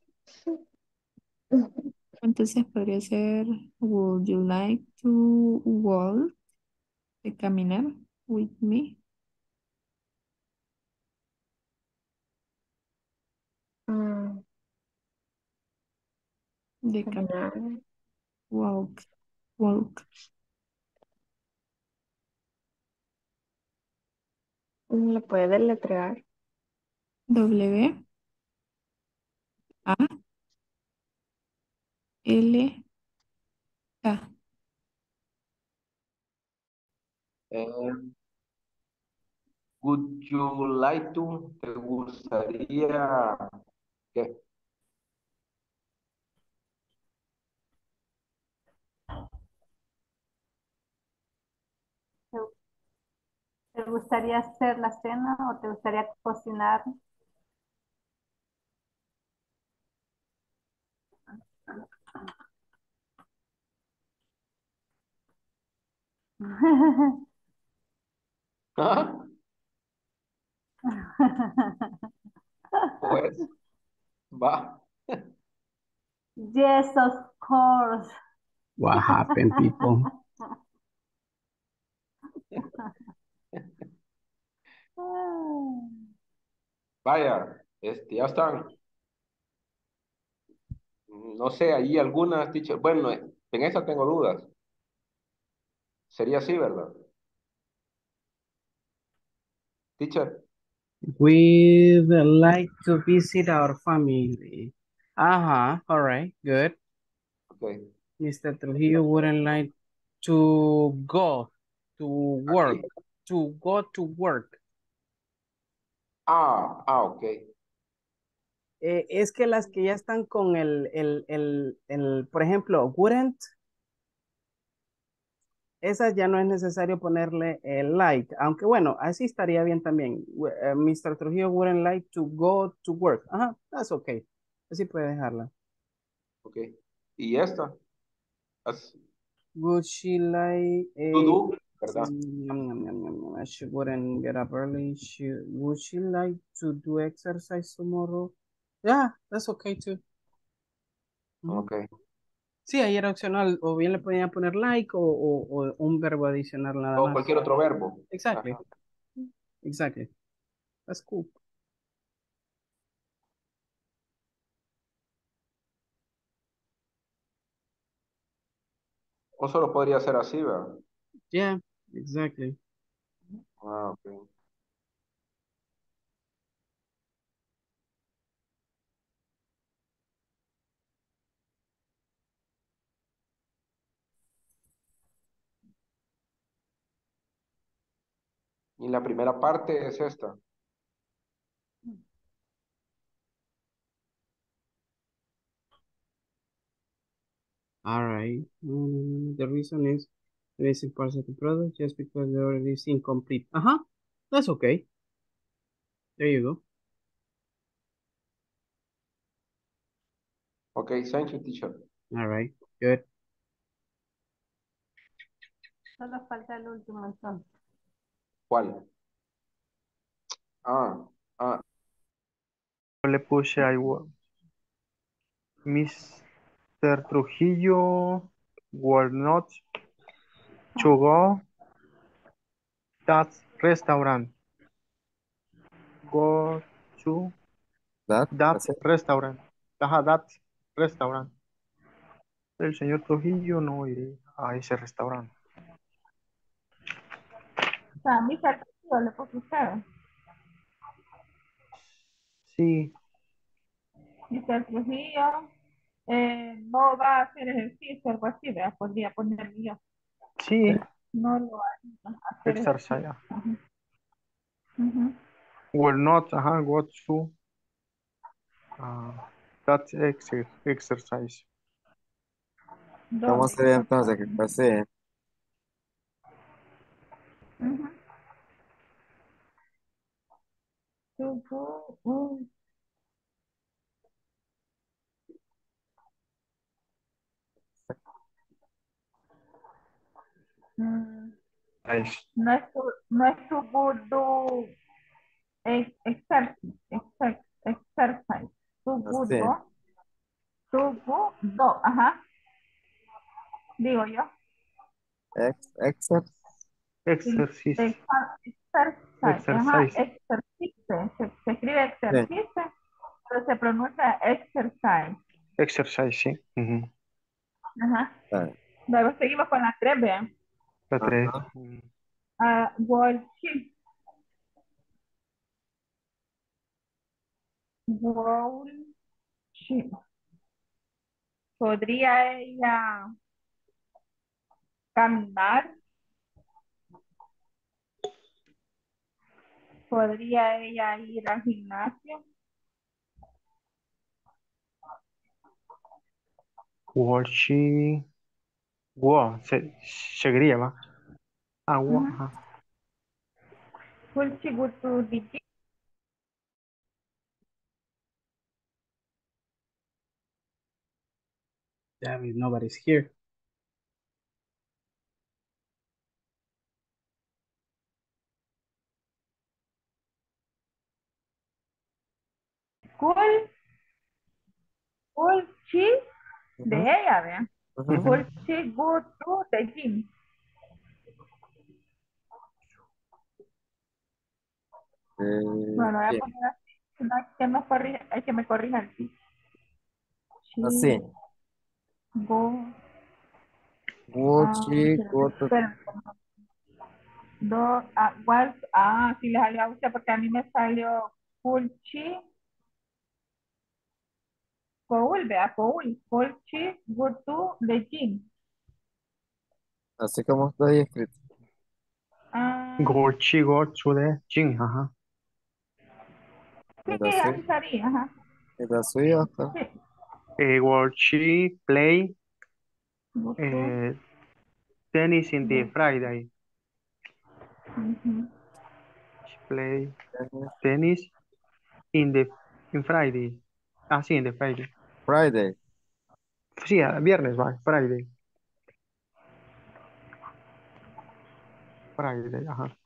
Entonces podría ser would you like to walk? De caminar with me. Mm, De caminar. Walk. Walk. ¿Le puede deletrear? W A L K. Eh, would you like to? ¿Te gustaría qué? ¿Te gustaría hacer la cena o te gustaría cocinar? ¿Ah? Pues, va. Yes, of course. What happened, people? (laughs) Vaya, este, ya están. No sé, ahí algunas, teacher. Bueno, en esa tengo dudas. Sería así, ¿verdad? Teacher, We'd like to visit our family. Uh-huh, all right, good. okay. Mr. Trujillo wouldn't like to go to work, to go to work. Ah, ah, ok. Eh, es que las que ya están con el, el, el, el, por ejemplo, wouldn't, esas ya no es necesario ponerle el like, aunque bueno, así estaría bien también. Eh, Mr. Trujillo wouldn't like to go to work. Ajá, that's okay. Así puede dejarla. Ok. ¿Y esta? As- Would she like a, To do, ¿verdad? She wouldn't get up early. She, would she like to do exercise tomorrow? Yeah, that's okay too. Ujú. Ok. Sí, ahí era opcional. O bien le podían poner like o, o, o un verbo adicional nada O más. cualquier otro verbo. Exactly. Ajá. Exactly. That's cool. O solo podría ser así, ¿verdad? Yeah, exactly. Ah, ok. Y la primera parte es esta. All right. Mm, the reason is the basic parts of the product just because the order is incomplete. Uh-huh. That's okay. There you go. Ok, thank you, teacher. All right. Good. Solo falta el último entonces. ¿Cuál? Ah, ah, Yo le puse I wa- Mr. Trujillo were not to go that restaurant. Go to That, that restaurant. Ajá, that restaurant. El señor Trujillo no iré a ese restaurante. O sea, mi Trujillo le usted. Sí, Mr. Trujillo eh, no va a hacer ejercicio, algo así, ¿verdad? Podría poner yo. Sí. No lo hay. Exercise. Uh -huh. Will not, ajá, go to uh, that ex exercise. Dos. ¿Cómo sería entonces que pase? Uh -huh. No es to, no es do ex- exercise, exer- exercise. To go Así. do, to go do, ajá. Digo yo. Ex, exer, Exercise. Exa- Exercise, ajá, Exercise. exercise. Se, se escribe exercise, pero se pronuncia exercise. Exercise, sí. Ujú. Ajá. ah, Luego seguimos con la tres, vean. La tres. Ajá. Mm. Ah. Walking. ¿Podría ella caminar? ¿Podría ella ir al gimnasio? Was she... Wow, se, segreia lá. Ah, wow. Uhum. Kulchi nobody's here. Cool. Cool, sí. Deje ya, vean ujú. Cool she go to the gym. Eh, Bueno, voy a poner así. No que me corrija, que me corrija así. She go. Would Ah, she go to espérame. Do, ah, was, ah, sí le salió a usted porque a mí me salió full chi, cool, vea, cool, full chi, go to the gym. así como está ahí escrito? Ah, Go she go to the gym. Ajá. sí, ¿Y la así sería, ajá. ¿Y la suya, Oscar? Sí, Eh, will she play go to, eh, tennis in the Friday? ujú. She play Tennis. tennis in the in Friday. Ah, sí, in the Friday. Friday. Sí, viernes, va, Friday. Friday, ajá.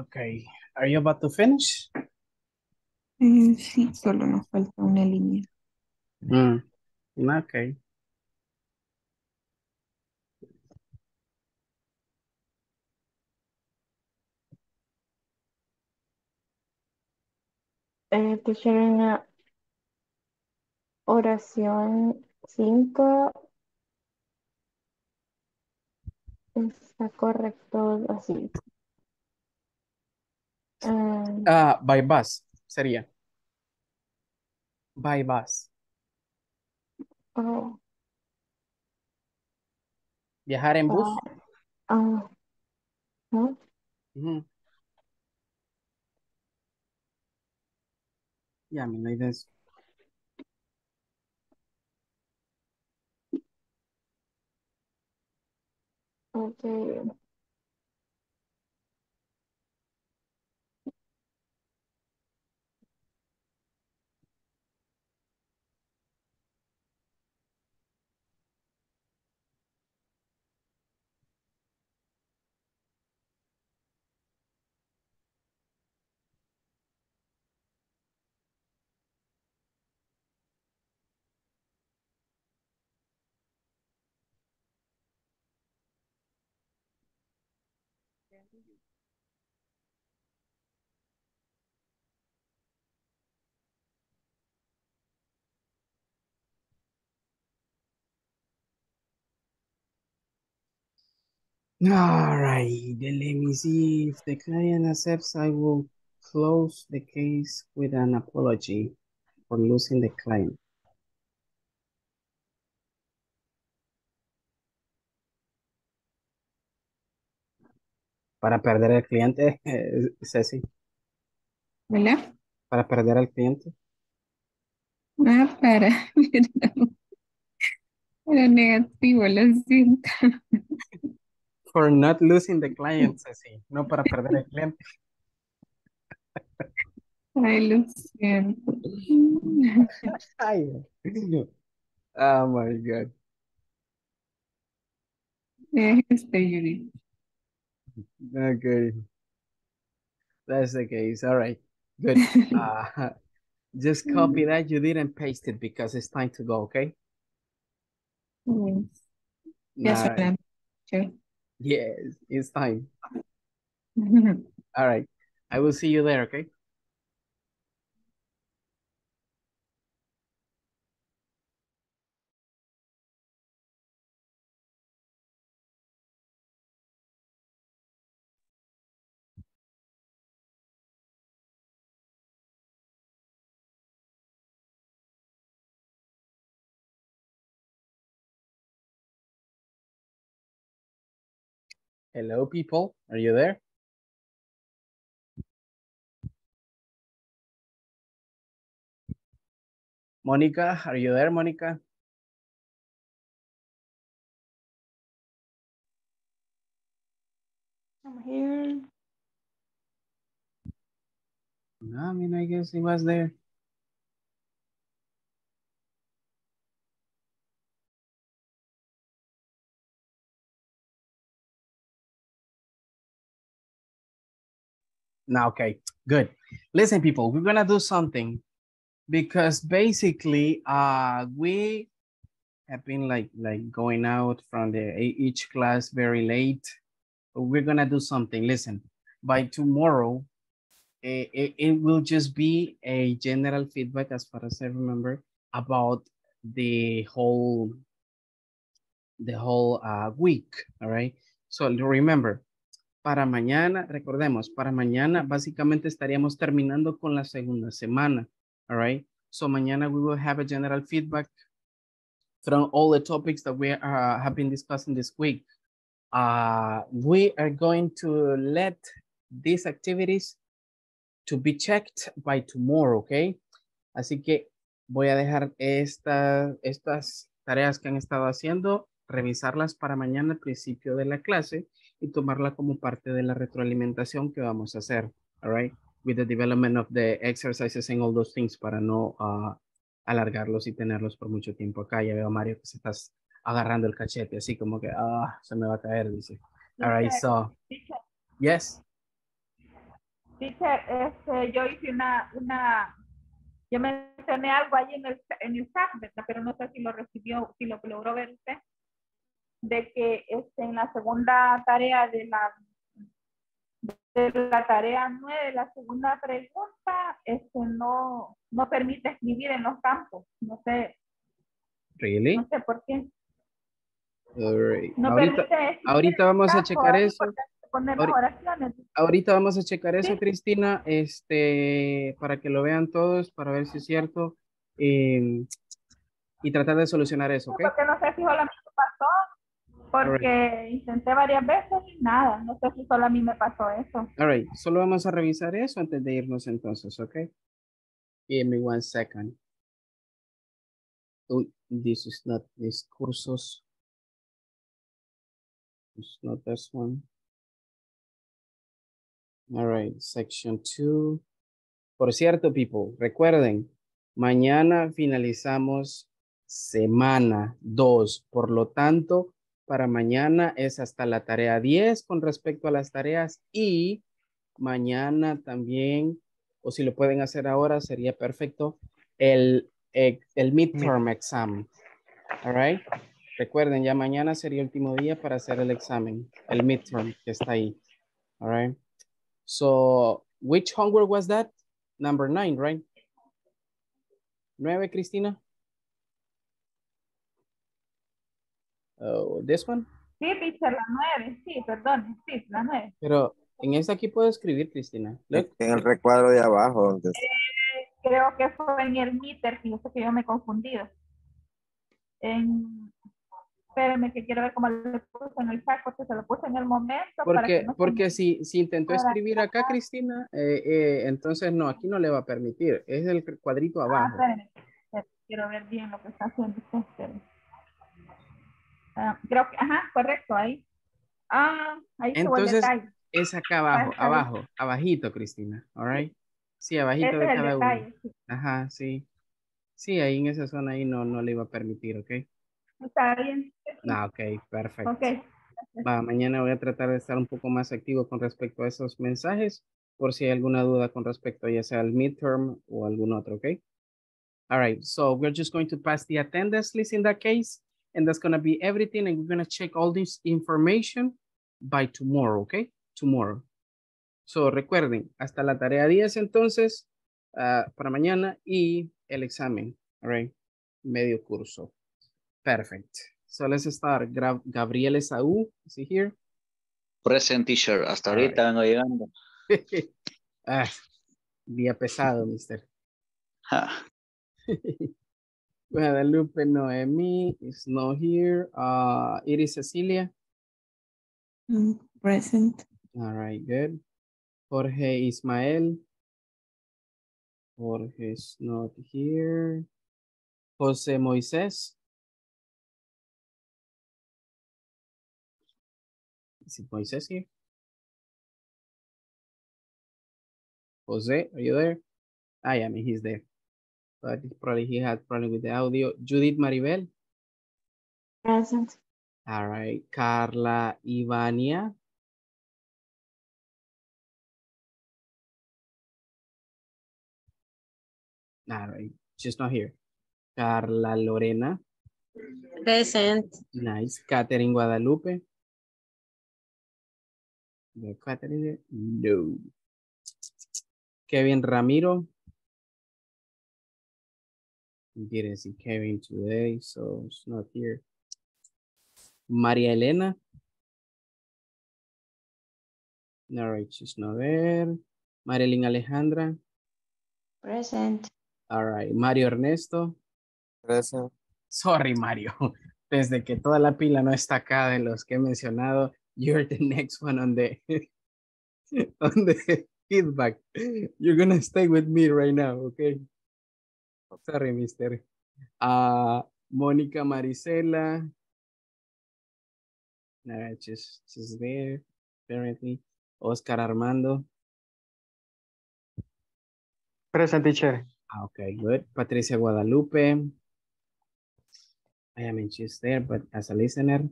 Okay. Are you about to finish? eh, sí, solo nos falta una línea. Mm. Okay. Eh, teacher, en la oración 5 está correcto así. Ah, by bus sería. By bus. oh, Viajar en bus. ah, ah, ¿no? Ujú. Yeah, I mean, like this. Ok. All right, then let me see if the client accepts. I will close the case with an apology for losing the client. Para perder el cliente, (laughs) eh, Ceci, ¿Verdad? para perder al cliente. Ah, para. (laughs) Era negativo, lo siento. For not losing the client, Ceci, no para perder el cliente. Ay, lo siento. Ay, oh my God. Es este, Yuri. Okay, that's the case. All right, good. (laughs) Uh, just copy that. You didn't paste it because it's time to go, okay? Yes. All right. las ocho. Yes, it's time. (laughs) All right. I will see you there, okay? Hello, people. Are you there? Monica, are you there, Monica? I'm here. No, I mean, I guess he was there. Now, okay, good. Listen, people, we're gonna do something because basically, uh, we have been like like going out from the each class very late. But we're gonna do something. Listen, by tomorrow, it, it, it will just be a general feedback as far as I remember about the whole the whole uh, week. All right. So remember, para mañana, recordemos, para mañana básicamente estaríamos terminando con la segunda semana. All right. So mañana we will have a general feedback from all the topics that we uh, have been discussing this week. Uh, we are going to let these activities to be checked by tomorrow, okay? Así que voy a dejar esta, estas tareas que han estado haciendo, revisarlas para mañana al principio de la clase y tomarla como parte de la retroalimentación que vamos a hacer, all right? With the development of the exercises and all those things para no uh, alargarlos y tenerlos por mucho tiempo acá. Ya veo a Mario que se está agarrando el cachete, así como que, ah, se me va a caer, dice. All right, so, yes. teacher, este, yo hice una, una, yo mencioné algo ahí en el, en el chat, ¿verdad? Pero no sé si lo recibió, si lo logró ver usted, de que este, en la segunda tarea de la, de la tarea 9, la segunda pregunta, este, no, no permite escribir en los campos, no sé, Really? no sé por qué. All right. No ahorita, ahorita vamos a checar eso. porque hay que poner las Ahori- oraciones. Ahorita vamos a checar eso, Sí. Cristina, este, para que lo vean todos, para ver si es cierto, eh, y tratar de solucionar eso, ¿ok? Porque no sé si me pasó, porque intenté varias veces y nada, no sé si solo a mí me pasó eso. All right, solo vamos a revisar eso antes de irnos entonces, ¿ok? Give me one second. Uy, this is not this cursos. It's not this one. All right, section two. Por cierto, people, recuerden, mañana finalizamos semana 2. Por lo tanto, para mañana es hasta la tarea 10 con respecto a las tareas y mañana también, o si lo pueden hacer ahora, sería perfecto, el, el, el midterm exam. All right? Recuerden, ya mañana sería el último día para hacer el examen, el midterm que está ahí. All right? So, which homework was that? Number nine, right? Nueve, Cristina? Oh, this one? Sí, teacher, la nueve, sí, perdón, sí, la nueve. Pero en esta aquí puedo escribir, Cristina. Look. En el recuadro de abajo, donde Eh, creo que fue en el meter, fíjese que yo me he confundido. En, espérame que quiero ver cómo le puse en el chat, porque se lo puse en el momento. para Porque, que no porque si, si intentó escribir acá, Cristina, eh, eh, entonces no, aquí no le va a permitir. Es el cuadrito Ah, abajo. espérame, espérame, quiero ver bien lo que está haciendo usted. Ah, creo que, ajá, correcto, ahí. Ah, ahí Entonces, es acá abajo, abajo, abajito, Cristina. All right? Sí, abajito de es cada uno. Ajá, sí. Sí, ahí en esa zona ahí no, no le iba a permitir, ¿ok? Está bien. Ah, ok, perfecto. Ok. Va, mañana voy a tratar de estar un poco más activo con respecto a esos mensajes, por si hay alguna duda con respecto ya sea al midterm o algún otro, ¿ok? All right, so we're just going to pass the attendance list in that case, and that's gonna be everything, and we're gonna check all this information by tomorrow, okay? Tomorrow. So recuerden, hasta la tarea 10 entonces, ah, para mañana y el examen, all right? Medio curso. Perfect. So let's start. Gra- Gabriel Esaú, is he here? Present teacher, hasta All ahorita vengo llegando. (laughs) ah, día pesado, mister. (laughs) Guadalupe Noemi is not here. Uh, Iris Cecilia. Mm, Present. All right, good. Jorge Ismael. Jorge is not here. Jose Moises. Is it Moises here? Jose, are you there? I am, he's there. But probably he had problem with the audio. Judith Maribel. Present. All right. Carla Ivania. All right. She's not here. Carla Lorena. Present. Nice. Catherine Guadalupe. No, Catherine. No. Kevin Ramiro. Didn't see Kevin today, so it's not here. María Elena. All right, she's not there. Marilyn Alejandra. Present. All right. Mario Ernesto. Present. Sorry, Mario. (laughs) Desde que toda la pila no está acá de los que he mencionado, you're the next one on the, (laughs) on the feedback. You're gonna stay with me right now, okay? Sorry, mister. Uh, Mónica Marisela. Right, she's, she's there, apparently. Oscar Armando. Present teacher. Ah, Okay, good. Patricia Guadalupe. I mean, she's there, but as a listener.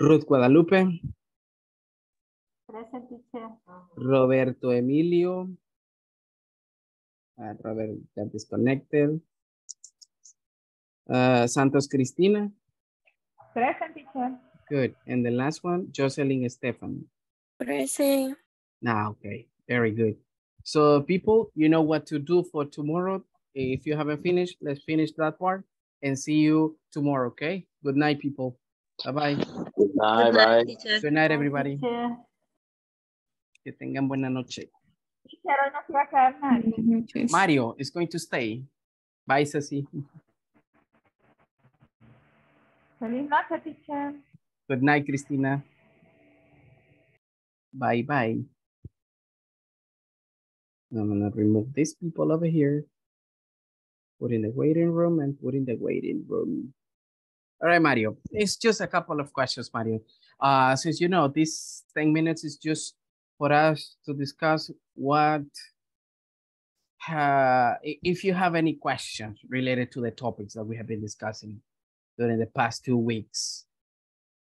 Ruth Guadalupe. Present teacher. Roberto Emilio. Uh, Robert got disconnected. Uh, Santos Cristina. Present, teacher. Good. And the last one, Jocelyn Stefan. Present. Ah, okay. Very good. So people, you know what to do for tomorrow. If you haven't finished, let's finish that part and see you tomorrow, okay? Good night, people. Bye-bye. Good night, bye. Good night, everybody. Teacher. Que tengan buena noche. Teacher, hoy no se va a quedar nadie. Mario is going to stay. Bye, Ceci. Feliz noche, teacher. Good night, Cristina. Bye, bye. I'm gonna remove these people over here. Put in the waiting room and put in the waiting room. All right, Mario. It's just a couple of questions, Mario. Uh, since you know, this 10 minutes is just for us to discuss what, uh, if you have any questions related to the topics that we have been discussing during the past two weeks,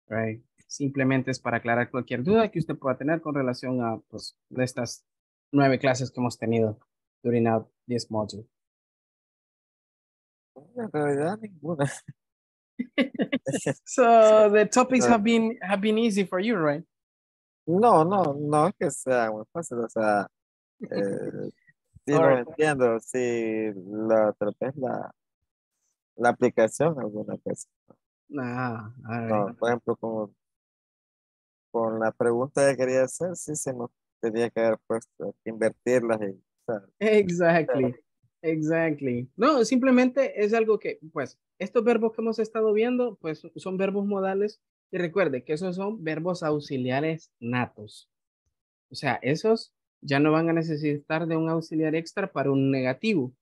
right? Simplemente es para aclarar cualquier duda que usted pueda tener con relación a, pues, de estas nueve clases que hemos tenido during out this module. En realidad ninguna. (laughs) So the topics have been have been easy for you, right? No, no, no es que sea muy fácil, o sea, eh, (laughs) sí lo entiendo, sí, la, tal vez la, la aplicación alguna vez. Ah, No, por ejemplo, con, con la pregunta que quería hacer, sí se nos tenía que haber puesto invertirlas sea, (laughs) Exactly. Exactly. No, simplemente es algo que, pues, estos verbos que hemos estado viendo, pues, son verbos modales y recuerde que esos son verbos auxiliares natos. O sea, esos ya no van a necesitar de un auxiliar extra para un negativo.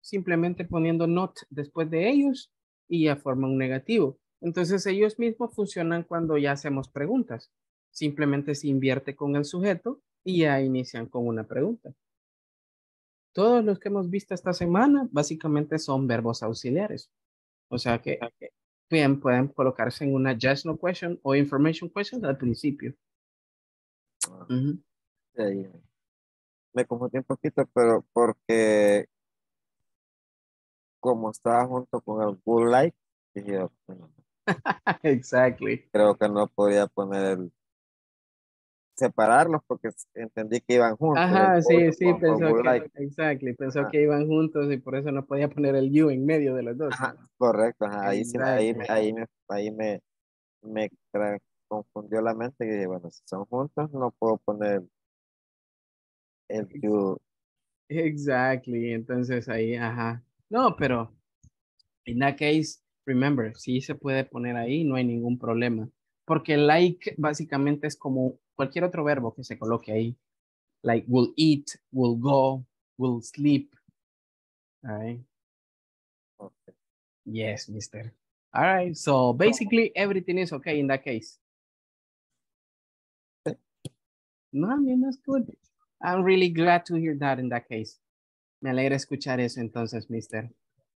Simplemente poniendo not después de ellos y ya forman un negativo. Entonces ellos mismos funcionan cuando ya hacemos preguntas. Simplemente se invierte con el sujeto y ya inician con una pregunta. Todos los que hemos visto esta semana básicamente son verbos auxiliares. O sea que bien pueden colocarse en una yes no question o information question al principio. Ahí me confundí un poquito, pero porque como estaba junto con el would like, dije, yo, bueno, (laughs) Exactly. creo que no podía poner el separarlos porque entendí que iban juntos. Ajá, sí, sí, con- con pensó would que, exactly, pensó Ajá. que iban juntos y por eso no podía poner el you en medio de los dos. Ajá, correcto, ajá, ahí sí, ahí, ahí me, ahí me, me confundió la mente y dije, bueno, si son juntos no puedo poner el you. Exactly. Entonces ahí, ajá. No, pero in that case, remember, sí se puede poner ahí, no hay ningún problema. porque like básicamente es como cualquier otro verbo que se coloque ahí. Like will eat, will go, will sleep. All right. Okay. Yes, mister. All right. So basically everything is okay in that case. No, I mean, that's good. I'm really glad to hear that in that case. Me alegra escuchar eso entonces, mister.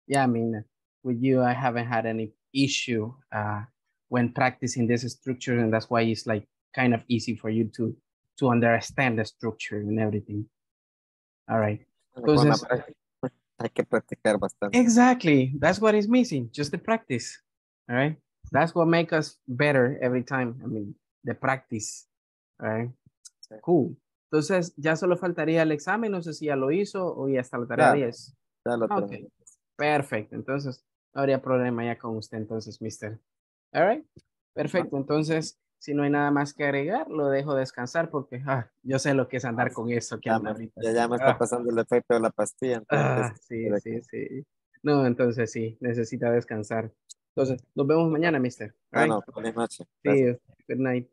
Yeah, I mean, with you, I haven't had any issue uh, when practicing this structure, and that's why it's like kind of easy for you to to understand the structure and everything. All right. Entonces, hay que practicar bastante. exactly, that's what is missing, just the practice. All right. That's what makes us better every time. I mean, the practice. All right. Cool. Entonces, ya solo faltaría el examen, no sé si ya lo hizo o ya está la tarea Ya, 10. Ya lo Ah, ok. tengo. Perfecto, entonces no habría problema ya con usted entonces, mister. All right. Perfecto, entonces si no hay nada más que agregar, lo dejo descansar porque ah, yo sé lo que es andar con eso que Ya, anda ahorita. ya, ya me está Ah, pasando el efecto de la pastilla. ah, Entonces, sí, de sí, que- sí. No, entonces sí, necesita descansar. Entonces, nos vemos mañana, mister. All right. Bueno, feliz noche. See Gracias. you. Good night.